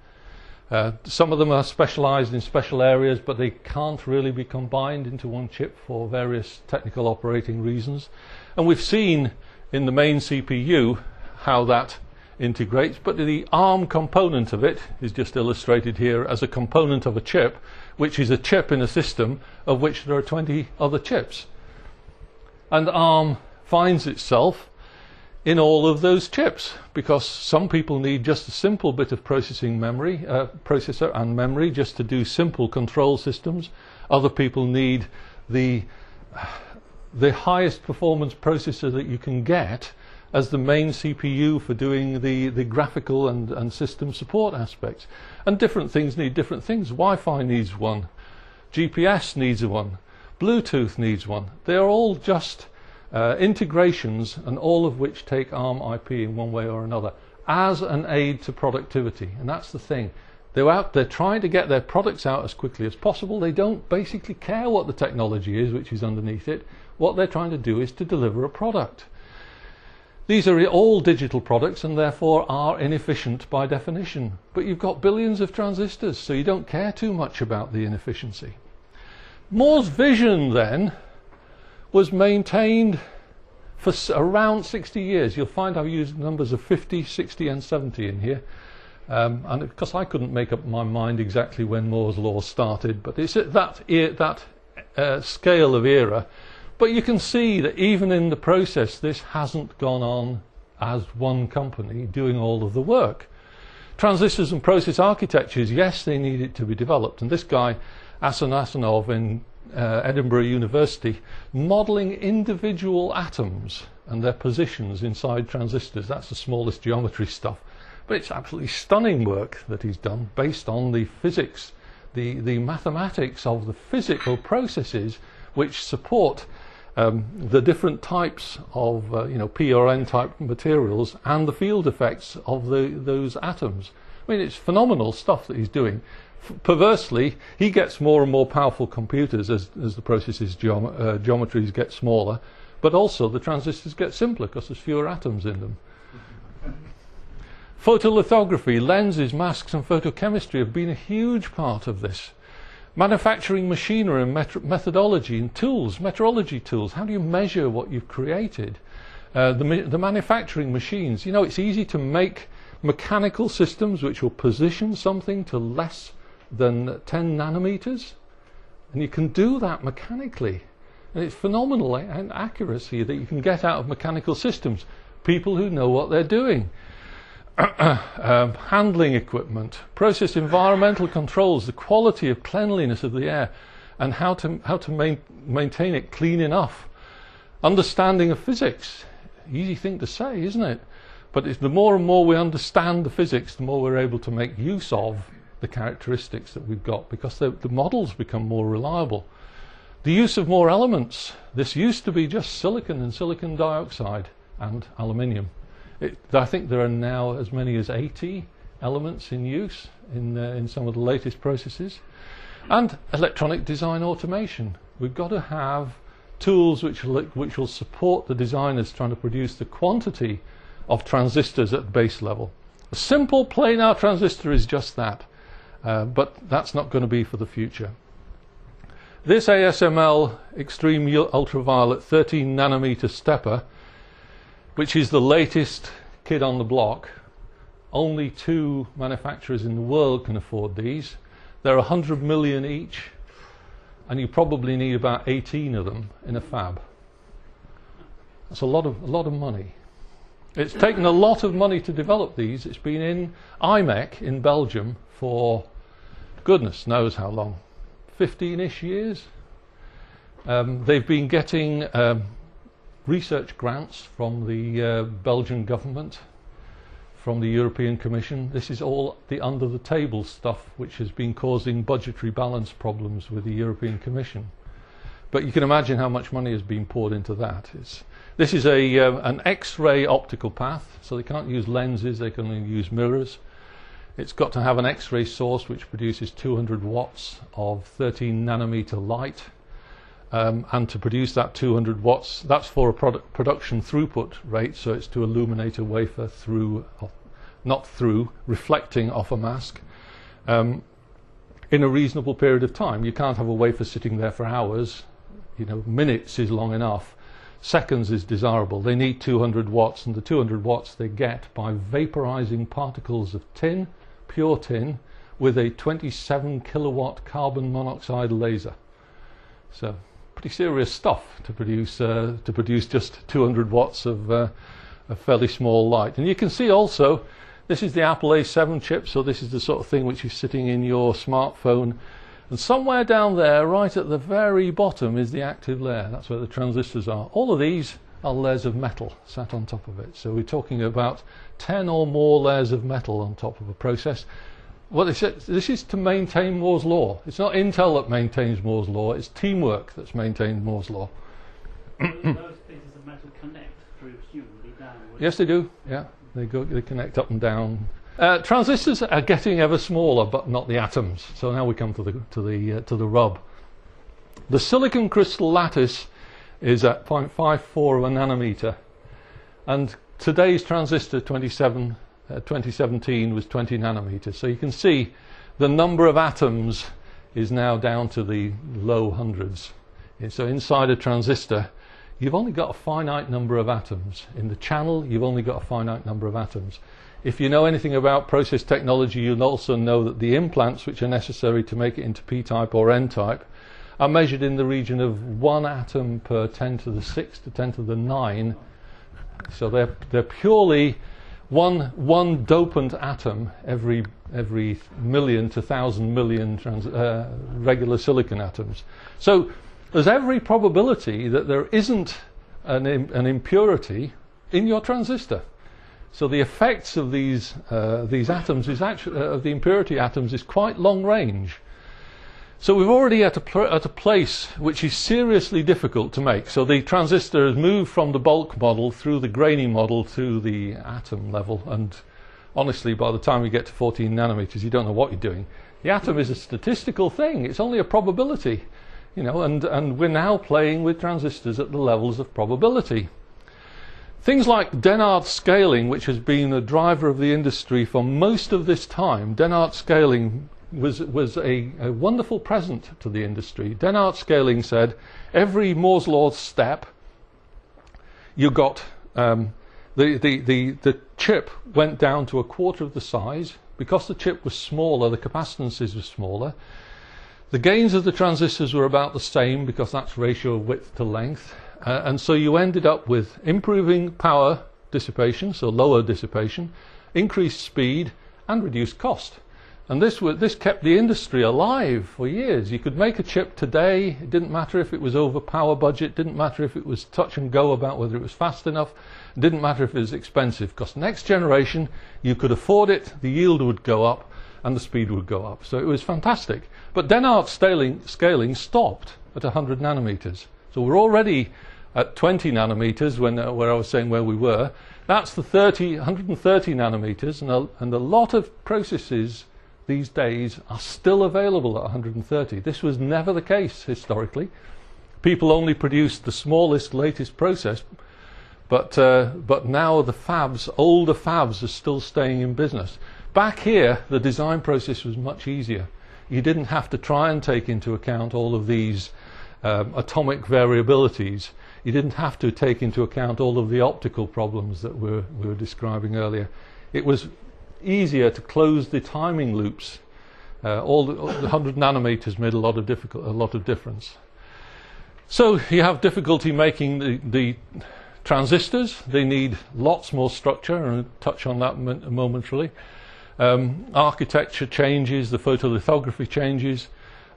Uh, some of them are specialized in special areas, but they can't really be combined into one chip for various technical operating reasons. And we've seen in the main CPU how that integrates, but the ARM component of it is just illustrated here as a component of a chip, which is a chip in a system of which there are 20 other chips. And ARM finds itself in all of those chips because some people need just a simple bit of processing memory, uh, processor and memory just to do simple control systems. Other people need the the highest performance processor that you can get as the main CPU for doing the, the graphical and, and system support aspects. And different things need different things. Wi Fi needs one, GPS needs one, Bluetooth needs one. They are all just uh, integrations, and all of which take ARM IP in one way or another as an aid to productivity. And that's the thing. They're out trying to get their products out as quickly as possible. They don't basically care what the technology is, which is underneath it. What they're trying to do is to deliver a product. These are all digital products and therefore are inefficient by definition. But you've got billions of transistors, so you don't care too much about the inefficiency. Moore's vision then was maintained for around 60 years. You'll find I've used numbers of 50, 60, and 70 in here. Um, and because I couldn't make up my mind exactly when Moore's law started, but it's at that, that uh, scale of era. But you can see that even in the process, this hasn't gone on as one company doing all of the work. Transistors and process architectures, yes, they need it to be developed. And this guy, Asen Asenov in uh, Edinburgh University, modeling individual atoms and their positions inside transistors. That's the smallest geometry stuff. But it's absolutely stunning work that he's done based on the physics, the, the mathematics of the physical processes which support um, the different types of uh, you know P or N type materials and the field effects of the, those atoms. I mean, it's phenomenal stuff that he's doing. F- perversely, he gets more and more powerful computers as, as the processes geom- uh, geometries get smaller, but also the transistors get simpler because there's fewer atoms in them. Photolithography, lenses, masks, and photochemistry have been a huge part of this. Manufacturing machinery and met- methodology and tools, metrology tools. How do you measure what you've created? Uh, the, the manufacturing machines. You know, it's easy to make mechanical systems which will position something to less than 10 nanometers. And you can do that mechanically. And it's phenomenal accuracy that you can get out of mechanical systems. People who know what they're doing. um, handling equipment, process environmental controls, the quality of cleanliness of the air, and how to, how to main, maintain it clean enough. Understanding of physics. Easy thing to say, isn't it? But the more and more we understand the physics, the more we're able to make use of the characteristics that we've got because the, the models become more reliable. The use of more elements. This used to be just silicon and silicon dioxide and aluminium. It, I think there are now as many as 80 elements in use in, uh, in some of the latest processes. And electronic design automation. We've got to have tools which will, which will support the designers trying to produce the quantity of transistors at base level. A simple planar transistor is just that, uh, but that's not going to be for the future. This ASML extreme ultraviolet 13 nanometer stepper which is the latest kid on the block. Only two manufacturers in the world can afford these. They're 100 million each, and you probably need about 18 of them in a fab. That's a lot of, a lot of money. It's taken a lot of money to develop these. It's been in IMEC in Belgium for goodness knows how long 15 ish years. Um, they've been getting um, research grants from the uh, Belgian government, from the European Commission. This is all the under the table stuff which has been causing budgetary balance problems with the European Commission. But you can imagine how much money has been poured into that. It's, this is a, uh, an X-ray optical path, so they can't use lenses, they can only use mirrors. It's got to have an X-ray source which produces 200 watts of 13 nanometer light um, and to produce that 200 watts, that's for a product production throughput rate, so it's to illuminate a wafer through, not through, reflecting off a mask um, in a reasonable period of time. You can't have a wafer sitting there for hours. You know, minutes is long enough. Seconds is desirable. They need 200 watts, and the 200 watts they get by vaporizing particles of tin, pure tin, with a 27 kilowatt carbon monoxide laser. So pretty serious stuff to produce uh, to produce just 200 watts of uh, a fairly small light. And you can see also this is the Apple A7 chip, so this is the sort of thing which is sitting in your smartphone. And somewhere down there, right at the very bottom, is the active layer. That's where the transistors are. All of these are layers of metal sat on top of it. So we're talking about 10 or more layers of metal on top of a process. Well, this is, this is to maintain Moore's law. It's not Intel that maintains Moore's law. It's teamwork that's maintained Moore's law. those pieces of metal connect through presumably downwards. Yes, they do. Yeah, they go. They connect up and down. Uh, transistors are getting ever smaller, but not the atoms. So now we come to the to the uh, to the rub. The silicon crystal lattice is at 0.54 of a nanometer, and today's transistor 27, uh, 2017 was 20 nanometers. So you can see the number of atoms is now down to the low hundreds. So inside a transistor, you've only got a finite number of atoms. In the channel, you've only got a finite number of atoms. If you know anything about process technology, you'll also know that the implants which are necessary to make it into p-type or n-type are measured in the region of one atom per 10 to the 6 to 10 to the 9. So they're, they're purely one, one dopant atom every, every million to thousand million trans, uh, regular silicon atoms. So there's every probability that there isn't an, an impurity in your transistor. So the effects of these uh, these atoms is actually uh, of the impurity atoms is quite long range. So we've already at a, at a place which is seriously difficult to make. So the transistor has moved from the bulk model through the grainy model to the atom level, and honestly, by the time you get to 14 nanometers, you don't know what you're doing. The atom is a statistical thing; it's only a probability, you know, and and we're now playing with transistors at the levels of probability. Things like Dennard scaling, which has been a driver of the industry for most of this time, Dennard scaling was, was a, a wonderful present to the industry. Dennard scaling said every Moore's Law step, you got um, the, the, the, the chip went down to a quarter of the size. Because the chip was smaller, the capacitances were smaller. The gains of the transistors were about the same because that's ratio of width to length. Uh, and so you ended up with improving power dissipation, so lower dissipation, increased speed, and reduced cost. And this, this kept the industry alive for years. You could make a chip today, it didn't matter if it was over power budget, didn't matter if it was touch and go about whether it was fast enough, didn't matter if it was expensive, because next generation you could afford it, the yield would go up, and the speed would go up. So it was fantastic. But Dennard scaling, scaling stopped at 100 nanometers. So we're already at 20 nanometers when, uh, where I was saying where we were. That's the 30, 130 nanometers, and a, and a lot of processes these days are still available at 130. This was never the case historically. People only produced the smallest, latest process, but, uh, but now the fabs, older fabs, are still staying in business. Back here, the design process was much easier. You didn't have to try and take into account all of these um, atomic variabilities. You didn't have to take into account all of the optical problems that we we were describing earlier. It was easier to close the timing loops. Uh, all, the, the 100 nanometers made a lot of difficult, a lot of difference. So you have difficulty making the, the transistors. They need lots more structure, and I'll touch on that momentarily. Um, architecture changes, the photolithography changes,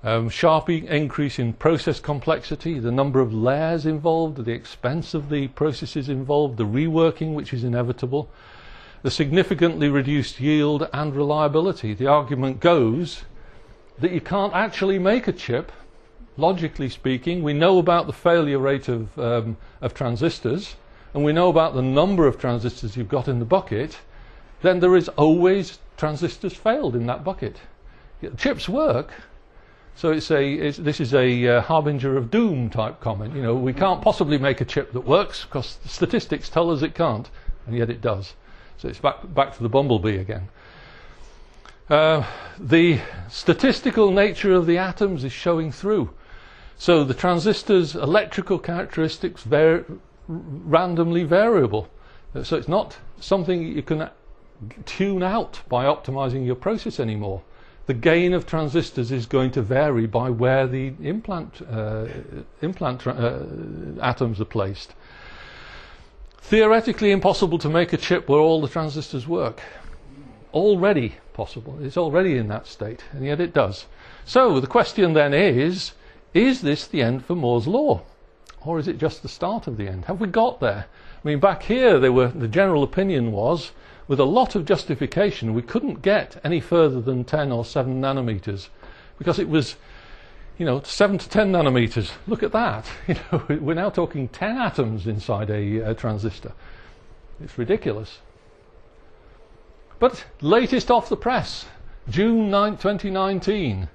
um, sharp increase in process complexity, the number of layers involved, the expense of the processes involved, the reworking which is inevitable the significantly reduced yield and reliability. The argument goes that you can't actually make a chip, logically speaking. We know about the failure rate of, um, of transistors, and we know about the number of transistors you've got in the bucket, then there is always transistors failed in that bucket. Chips work, so it's a, it's, this is a uh, harbinger of doom type comment. You know, we can't possibly make a chip that works because statistics tell us it can't, and yet it does. So it's back, back to the bumblebee again. Uh, the statistical nature of the atoms is showing through. So the transistor's electrical characteristics var- randomly variable. Uh, so it's not something you can tune out by optimizing your process anymore. The gain of transistors is going to vary by where the implant, uh, implant uh, atoms are placed theoretically impossible to make a chip where all the transistors work. Already possible. It's already in that state, and yet it does. So the question then is is this the end for Moore's law? Or is it just the start of the end? Have we got there? I mean, back here, they were, the general opinion was with a lot of justification, we couldn't get any further than 10 or 7 nanometers because it was, you know, 7 to 10 nanometers. Look at that. You know, we're now talking 10 atoms inside a, a transistor. It's ridiculous. But latest off the press, June 9, 2019.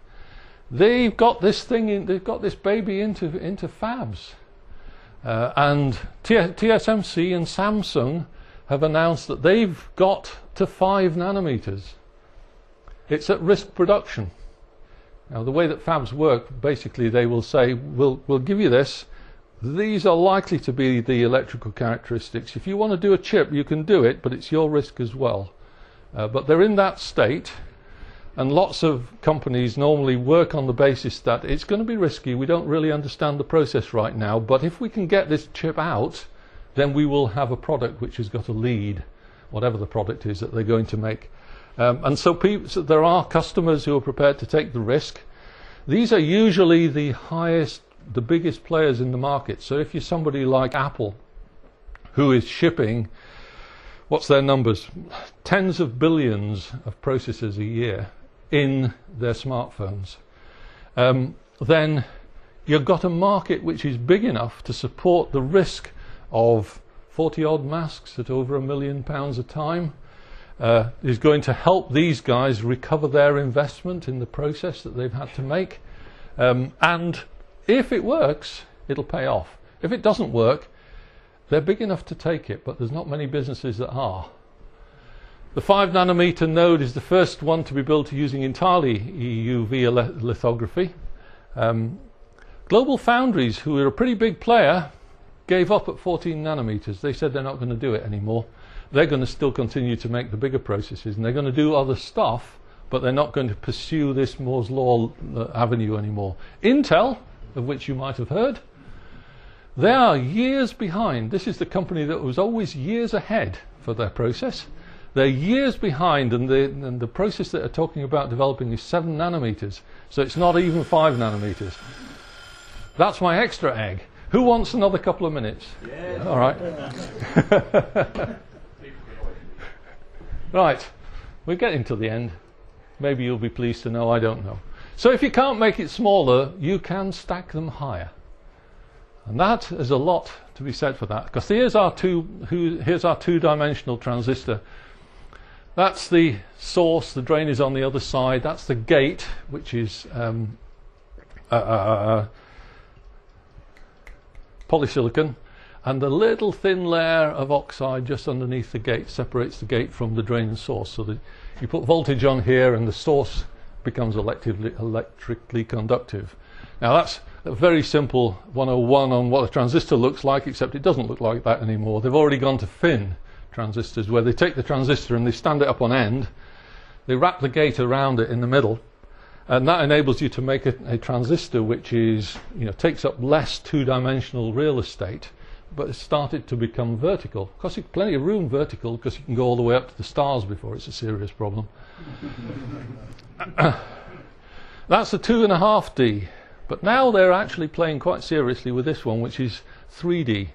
They've got this thing in, they've got this baby into, into fabs. Uh, and T- TSMC and Samsung have announced that they've got to five nanometers. It's at risk production. Now, the way that fabs work, basically, they will say, we'll, we'll give you this. These are likely to be the electrical characteristics. If you want to do a chip, you can do it, but it's your risk as well. Uh, but they're in that state, and lots of companies normally work on the basis that it's going to be risky. We don't really understand the process right now, but if we can get this chip out, then we will have a product which has got a lead, whatever the product is that they're going to make. Um, and so, so there are customers who are prepared to take the risk. These are usually the highest, the biggest players in the market. So if you're somebody like Apple, who is shipping, what's their numbers? Tens of billions of processors a year in their smartphones, um, then you've got a market which is big enough to support the risk of 40 odd masks at over a million pounds a time. Uh, is going to help these guys recover their investment in the process that they've had to make. Um, and if it works, it'll pay off. If it doesn't work, they're big enough to take it, but there's not many businesses that are. The 5 nanometer node is the first one to be built using entirely EUV lithography. Um, Global Foundries, who are a pretty big player, gave up at 14 nanometers. They said they're not going to do it anymore. They're going to still continue to make the bigger processes and they're going to do other stuff, but they're not going to pursue this Moore's Law uh, avenue anymore. Intel, of which you might have heard, they are years behind. This is the company that was always years ahead for their process. They're years behind, and the, and the process that they're talking about developing is 7 nanometers, so it's not even 5 nanometers. That's my extra egg. Who wants another couple of minutes? Yes. All right. right. We're getting to the end. Maybe you'll be pleased to know I don't know. So if you can't make it smaller, you can stack them higher. And that is a lot to be said for that. Because here's our two here's our two-dimensional transistor. That's the source, the drain is on the other side. That's the gate, which is um, uh, uh, uh, polysilicon, and a little thin layer of oxide just underneath the gate separates the gate from the drain and source. So that you put voltage on here, and the source becomes electrically conductive. Now that's a very simple 101 on what a transistor looks like, except it doesn't look like that anymore. They've already gone to fin transistors, where they take the transistor and they stand it up on end, they wrap the gate around it in the middle, Uh, and that enables you to make a, a transistor which is, you know, takes up less two-dimensional real estate, but it's started to become vertical. Costs you plenty of room vertical because you can go all the way up to the stars before it's a serious problem. That's a two and a half D. But now they're actually playing quite seriously with this one, which is 3D.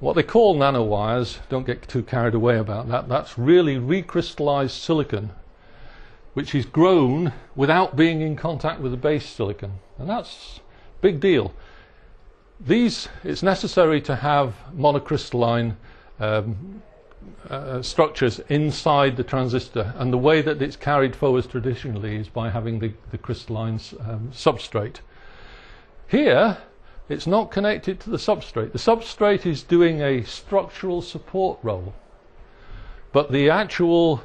What they call nanowires, don't get too carried away about that, that's really recrystallized silicon which is grown without being in contact with the base silicon. And that's a big deal. These, it's necessary to have monocrystalline um, uh, structures inside the transistor, and the way that it's carried forward traditionally is by having the, the crystalline um, substrate. Here, it's not connected to the substrate. The substrate is doing a structural support role, but the actual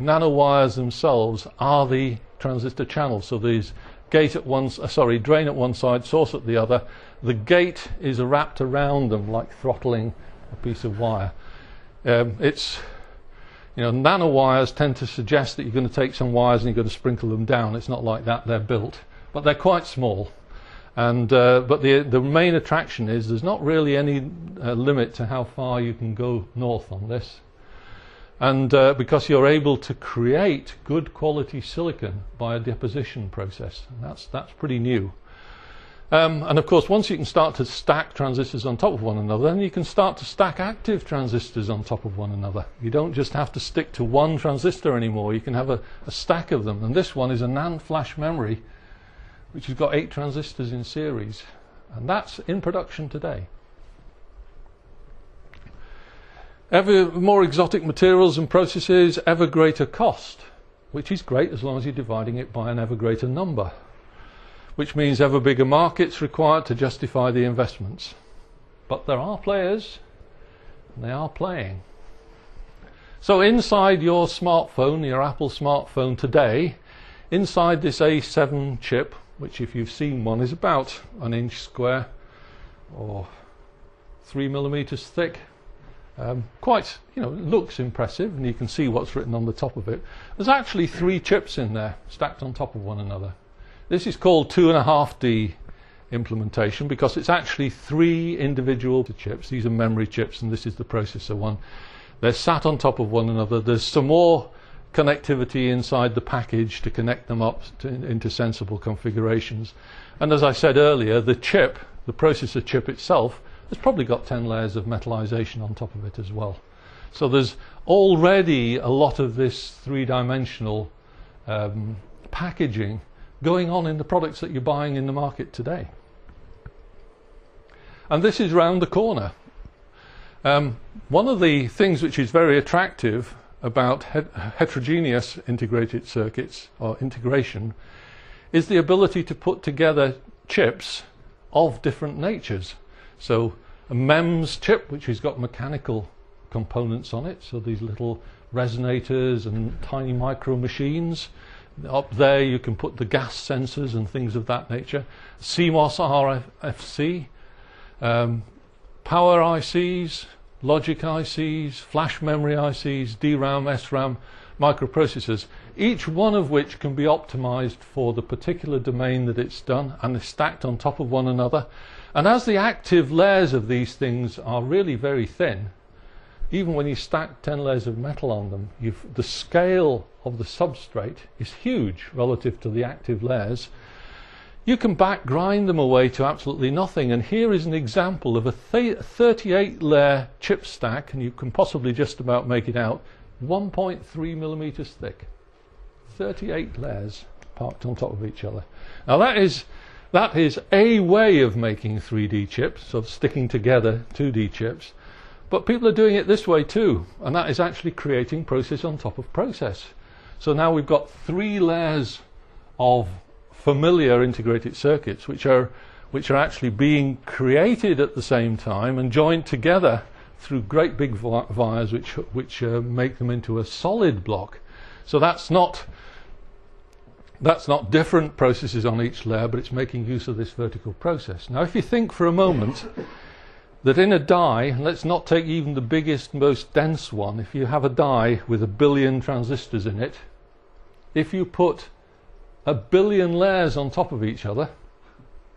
nanowires themselves are the transistor channels. So these gate at one, uh, sorry, drain at one side, source at the other. The gate is wrapped around them like throttling a piece of wire. Um, it's, you know, nanowires tend to suggest that you're going to take some wires and you're going to sprinkle them down. It's not like that. They're built, but they're quite small. And uh, but the the main attraction is there's not really any uh, limit to how far you can go north on this and uh, because you're able to create good quality silicon by a deposition process. And that's, that's pretty new. Um, and of course, once you can start to stack transistors on top of one another, then you can start to stack active transistors on top of one another. You don't just have to stick to one transistor anymore. You can have a, a stack of them. And this one is a NAND flash memory, which has got eight transistors in series. And that's in production today. Ever more exotic materials and processes, ever greater cost, which is great as long as you're dividing it by an ever greater number which means ever bigger markets required to justify the investments. But there are players, and they are playing. So inside your smartphone, your Apple smartphone today, inside this A7 chip, which if you've seen one is about an inch square or three millimeters thick, um, quite, you know, looks impressive, and you can see what's written on the top of it. There's actually three chips in there, stacked on top of one another. This is called 2.5D implementation because it's actually three individual chips. These are memory chips, and this is the processor one. They're sat on top of one another. There's some more connectivity inside the package to connect them up to, into sensible configurations. And as I said earlier, the chip, the processor chip itself, has probably got 10 layers of metallization on top of it as well. So there's already a lot of this three dimensional um, packaging going on in the products that you're buying in the market today. And this is round the corner. Um, one of the things which is very attractive about heterogeneous integrated circuits or integration is the ability to put together chips of different natures. So a MEMS chip, which has got mechanical components on it, so these little resonators and tiny micro machines, up there you can put the gas sensors and things of that nature. CMOS RFC, um, power ICs, logic ICs, flash memory ICs, DRAM, SRAM, microprocessors, each one of which can be optimized for the particular domain that it's done and is stacked on top of one another. And as the active layers of these things are really very thin, even when you stack 10 layers of metal on them, the scale of the substrate is huge relative to the active layers. You can back grind them away to absolutely nothing. And here is an example of a 38 layer chip stack, and you can possibly just about make it out 1.3 millimeters thick. 38 layers parked on top of each other. Now that is that is a way of making 3D chips, of sticking together 2D chips. But people are doing it this way too, and that is actually creating process on top of process. So now we've got three layers of familiar integrated circuits, which are which are actually being created at the same time and joined together through great big wires, which which uh, make them into a solid block. So that's not that's not different processes on each layer, but it's making use of this vertical process. Now, if you think for a moment that in a die, let's not take even the biggest, most dense one, if you have a die with a billion transistors in it, if you put a billion layers on top of each other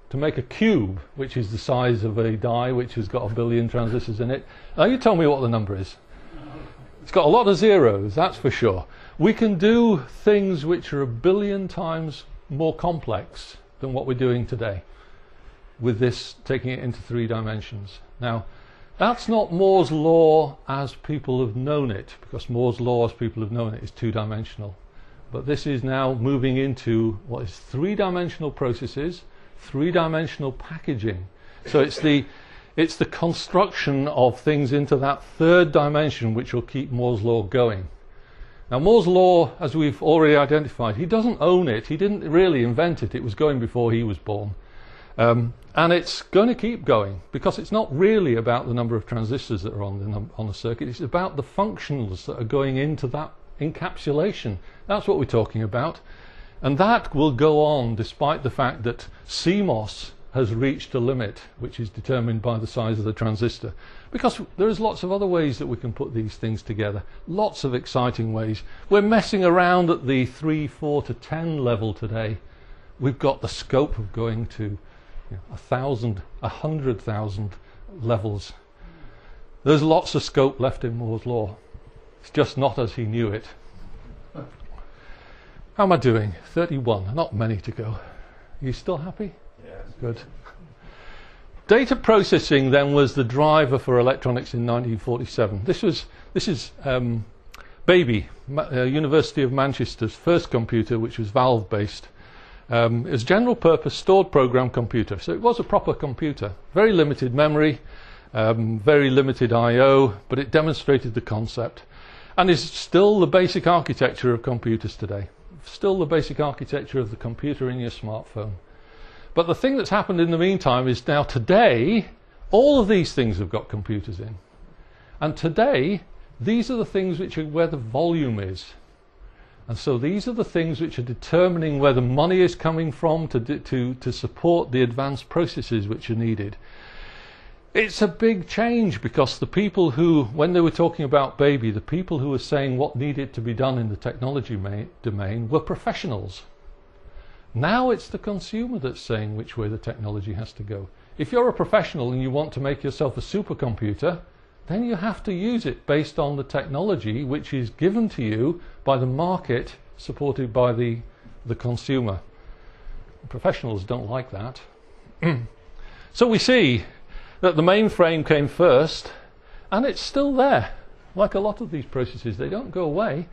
to make a cube, which is the size of a die which has got a billion transistors in it, now you tell me what the number is. It's got a lot of zeros, that's for sure. We can do things which are a billion times more complex than what we're doing today with this taking it into three dimensions. Now, that's not Moore's law as people have known it, because Moore's law as people have known it is two dimensional. But this is now moving into what is three dimensional processes, three dimensional packaging. So it's the it's the construction of things into that third dimension which will keep Moore's law going. Now, Moore's law, as we've already identified, he doesn't own it. He didn't really invent it. It was going before he was born. Um, and it's going to keep going because it's not really about the number of transistors that are on the, on the circuit, it's about the functionals that are going into that encapsulation. That's what we're talking about. And that will go on despite the fact that CMOS has reached a limit which is determined by the size of the transistor. Because there's lots of other ways that we can put these things together, lots of exciting ways. We're messing around at the 3, 4 to 10 level today. We've got the scope of going to you know, a thousand, a hundred thousand levels. There's lots of scope left in Moore's law. It's just not as he knew it. How am I doing? 31, not many to go. Are you still happy? Yeah. Good. Data processing then was the driver for electronics in 1947. This was this is um, Baby, uh, University of Manchester's first computer, which was valve based. Um, it was general purpose stored program computer, so it was a proper computer. Very limited memory, um, very limited I/O, but it demonstrated the concept, and is still the basic architecture of computers today. Still the basic architecture of the computer in your smartphone. But the thing that's happened in the meantime is now today, all of these things have got computers in. And today, these are the things which are where the volume is. And so these are the things which are determining where the money is coming from to, to, to support the advanced processes which are needed. It's a big change because the people who, when they were talking about baby, the people who were saying what needed to be done in the technology domain were professionals. Now it's the consumer that's saying which way the technology has to go. If you're a professional and you want to make yourself a supercomputer, then you have to use it based on the technology which is given to you by the market supported by the, the consumer. Professionals don't like that. so we see that the mainframe came first and it's still there. Like a lot of these processes, they don't go away.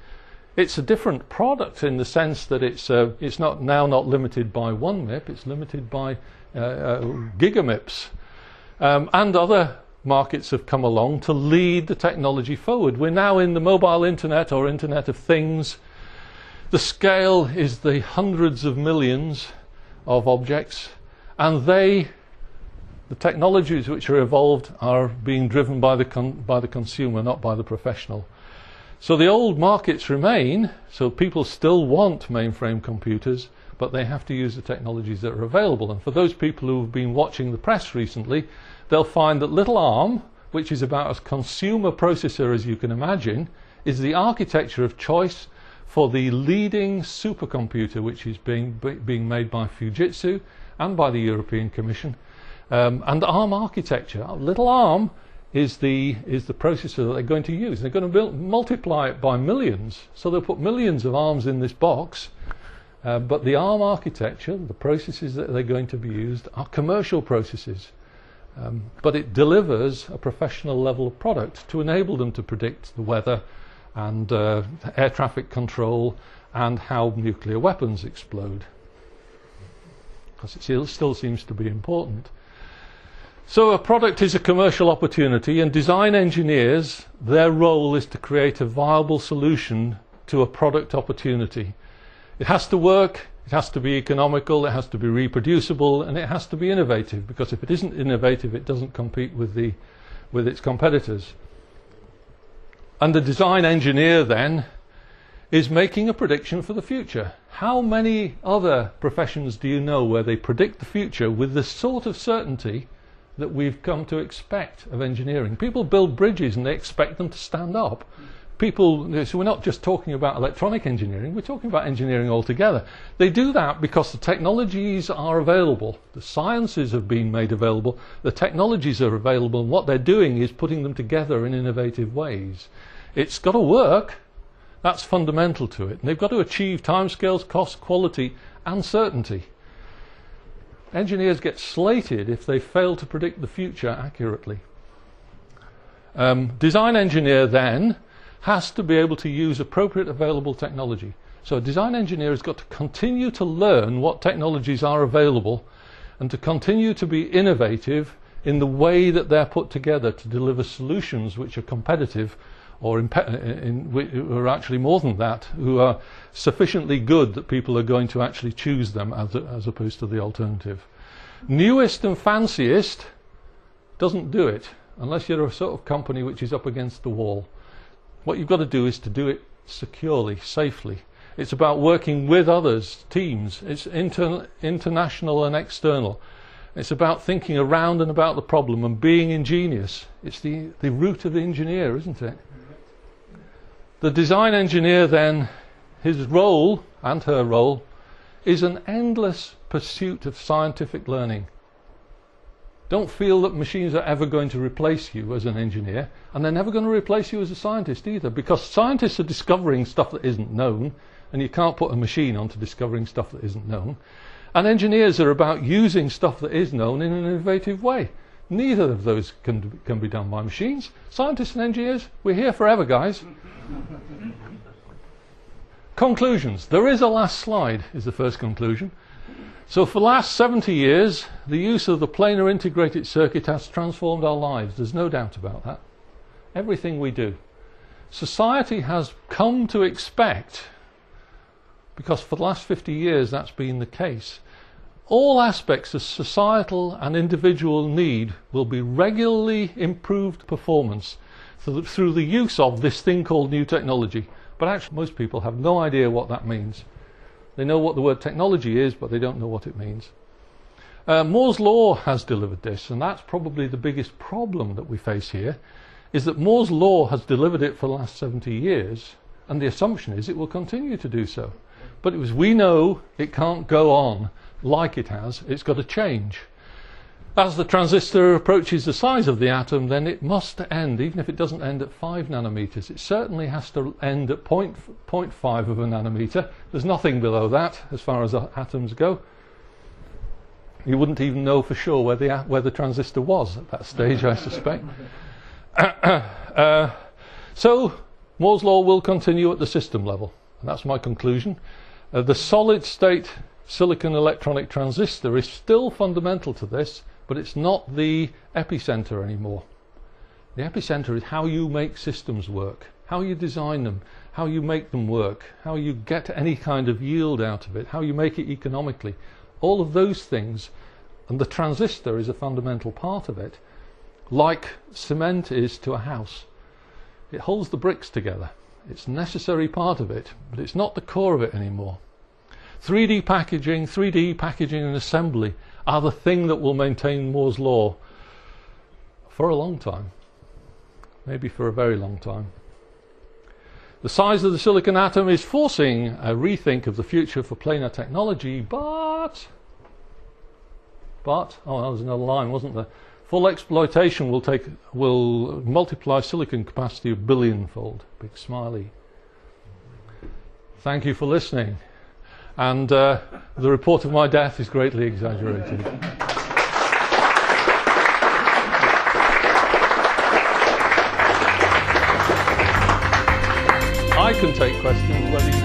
It's a different product in the sense that it's uh, it's not now not limited by one MIP, it's limited by uh, uh, gigamips. Um, and other markets have come along to lead the technology forward. We're now in the mobile internet or Internet of Things. The scale is the hundreds of millions of objects, and they, the technologies which are evolved, are being driven by the, by the consumer, not by the professional. So the old markets remain, so people still want mainframe computers, but they have to use the technologies that are available. And for those people who have been watching the press recently, they'll find that Little ARM, which is about as consumer processor as you can imagine, is the architecture of choice for the leading supercomputer, which is being, being made by Fujitsu and by the European Commission. Um, and ARM architecture, Little ARM is the is the processor that they're going to use. They're going to build, multiply it by millions, so they'll put millions of ARMs in this box. Uh, but the ARM architecture, the processes that they're going to be used, are commercial processes. Um, but it delivers a professional level of product to enable them to predict the weather and uh, air traffic control and how nuclear weapons explode. Because it still, still seems to be important. So a product is a commercial opportunity and design engineers, their role is to create a viable solution to a product opportunity. It has to work, it has to be economical, it has to be reproducible, and it has to be innovative because if it isn't innovative, it doesn't compete with, the, with its competitors. And the design engineer then is making a prediction for the future. How many other professions do you know where they predict the future with the sort of certainty that we've come to expect of engineering? People build bridges and they expect them to stand up people, so we're not just talking about electronic engineering, we're talking about engineering altogether. They do that because the technologies are available, the sciences have been made available, the technologies are available, and what they're doing is putting them together in innovative ways. It's got to work, that's fundamental to it. And they've got to achieve timescales, cost, quality, and certainty. Engineers get slated if they fail to predict the future accurately. Um, design engineer then has to be able to use appropriate available technology. So a design engineer has got to continue to learn what technologies are available and to continue to be innovative in the way that they're put together to deliver solutions which are competitive or in, in, are actually more than that, who are sufficiently good that people are going to actually choose them as, as opposed to the alternative. Newest and fanciest doesn't do it unless you're a sort of company which is up against the wall. What you've got to do is to do it securely, safely. It's about working with others, teams. It's inter- international and external. It's about thinking around and about the problem and being ingenious. It's the, the root of the engineer, isn't it? The design engineer, then, his role and her role is an endless pursuit of scientific learning. Don't feel that machines are ever going to replace you as an engineer, and they're never going to replace you as a scientist either, because scientists are discovering stuff that isn't known, and you can't put a machine onto discovering stuff that isn't known. And engineers are about using stuff that is known in an innovative way. Neither of those can, can be done by machines. Scientists and engineers, we're here forever, guys. Conclusions. There is a last slide, is the first conclusion. So, for the last 70 years, the use of the planar integrated circuit has transformed our lives. There's no doubt about that. Everything we do. Society has come to expect, because for the last 50 years that's been the case, all aspects of societal and individual need will be regularly improved performance through the use of this thing called new technology. But actually, most people have no idea what that means. They know what the word technology is, but they don't know what it means. Uh, Moore's law has delivered this, and that's probably the biggest problem that we face here, is that Moore's law has delivered it for the last 70 years, and the assumption is it will continue to do so. But as we know, it can't go on like it has, it's got to change. As the transistor approaches the size of the atom, then it must end, even if it doesn't end at 5 nanometers. It certainly has to end at 0.5 of a nanometer. There's nothing below that as far as atoms go. You wouldn't even know for sure where the, where the transistor was at that stage, I suspect. uh, so, Moore's law will continue at the system level. And that's my conclusion. Uh, the solid state silicon electronic transistor is still fundamental to this but it's not the epicenter anymore. The epicenter is how you make systems work, how you design them, how you make them work, how you get any kind of yield out of it, how you make it economically. All of those things, and the transistor is a fundamental part of it, like cement is to a house. It holds the bricks together. It's a necessary part of it, but it's not the core of it anymore. 3D packaging, 3D packaging and assembly are the thing that will maintain Moore's law for a long time, maybe for a very long time. The size of the silicon atom is forcing a rethink of the future for planar technology, but, but, oh, that was another line, wasn't there? Full exploitation will take, will multiply silicon capacity a billionfold. Big smiley. Thank you for listening and uh, the report of my death is greatly exaggerated. I can take questions.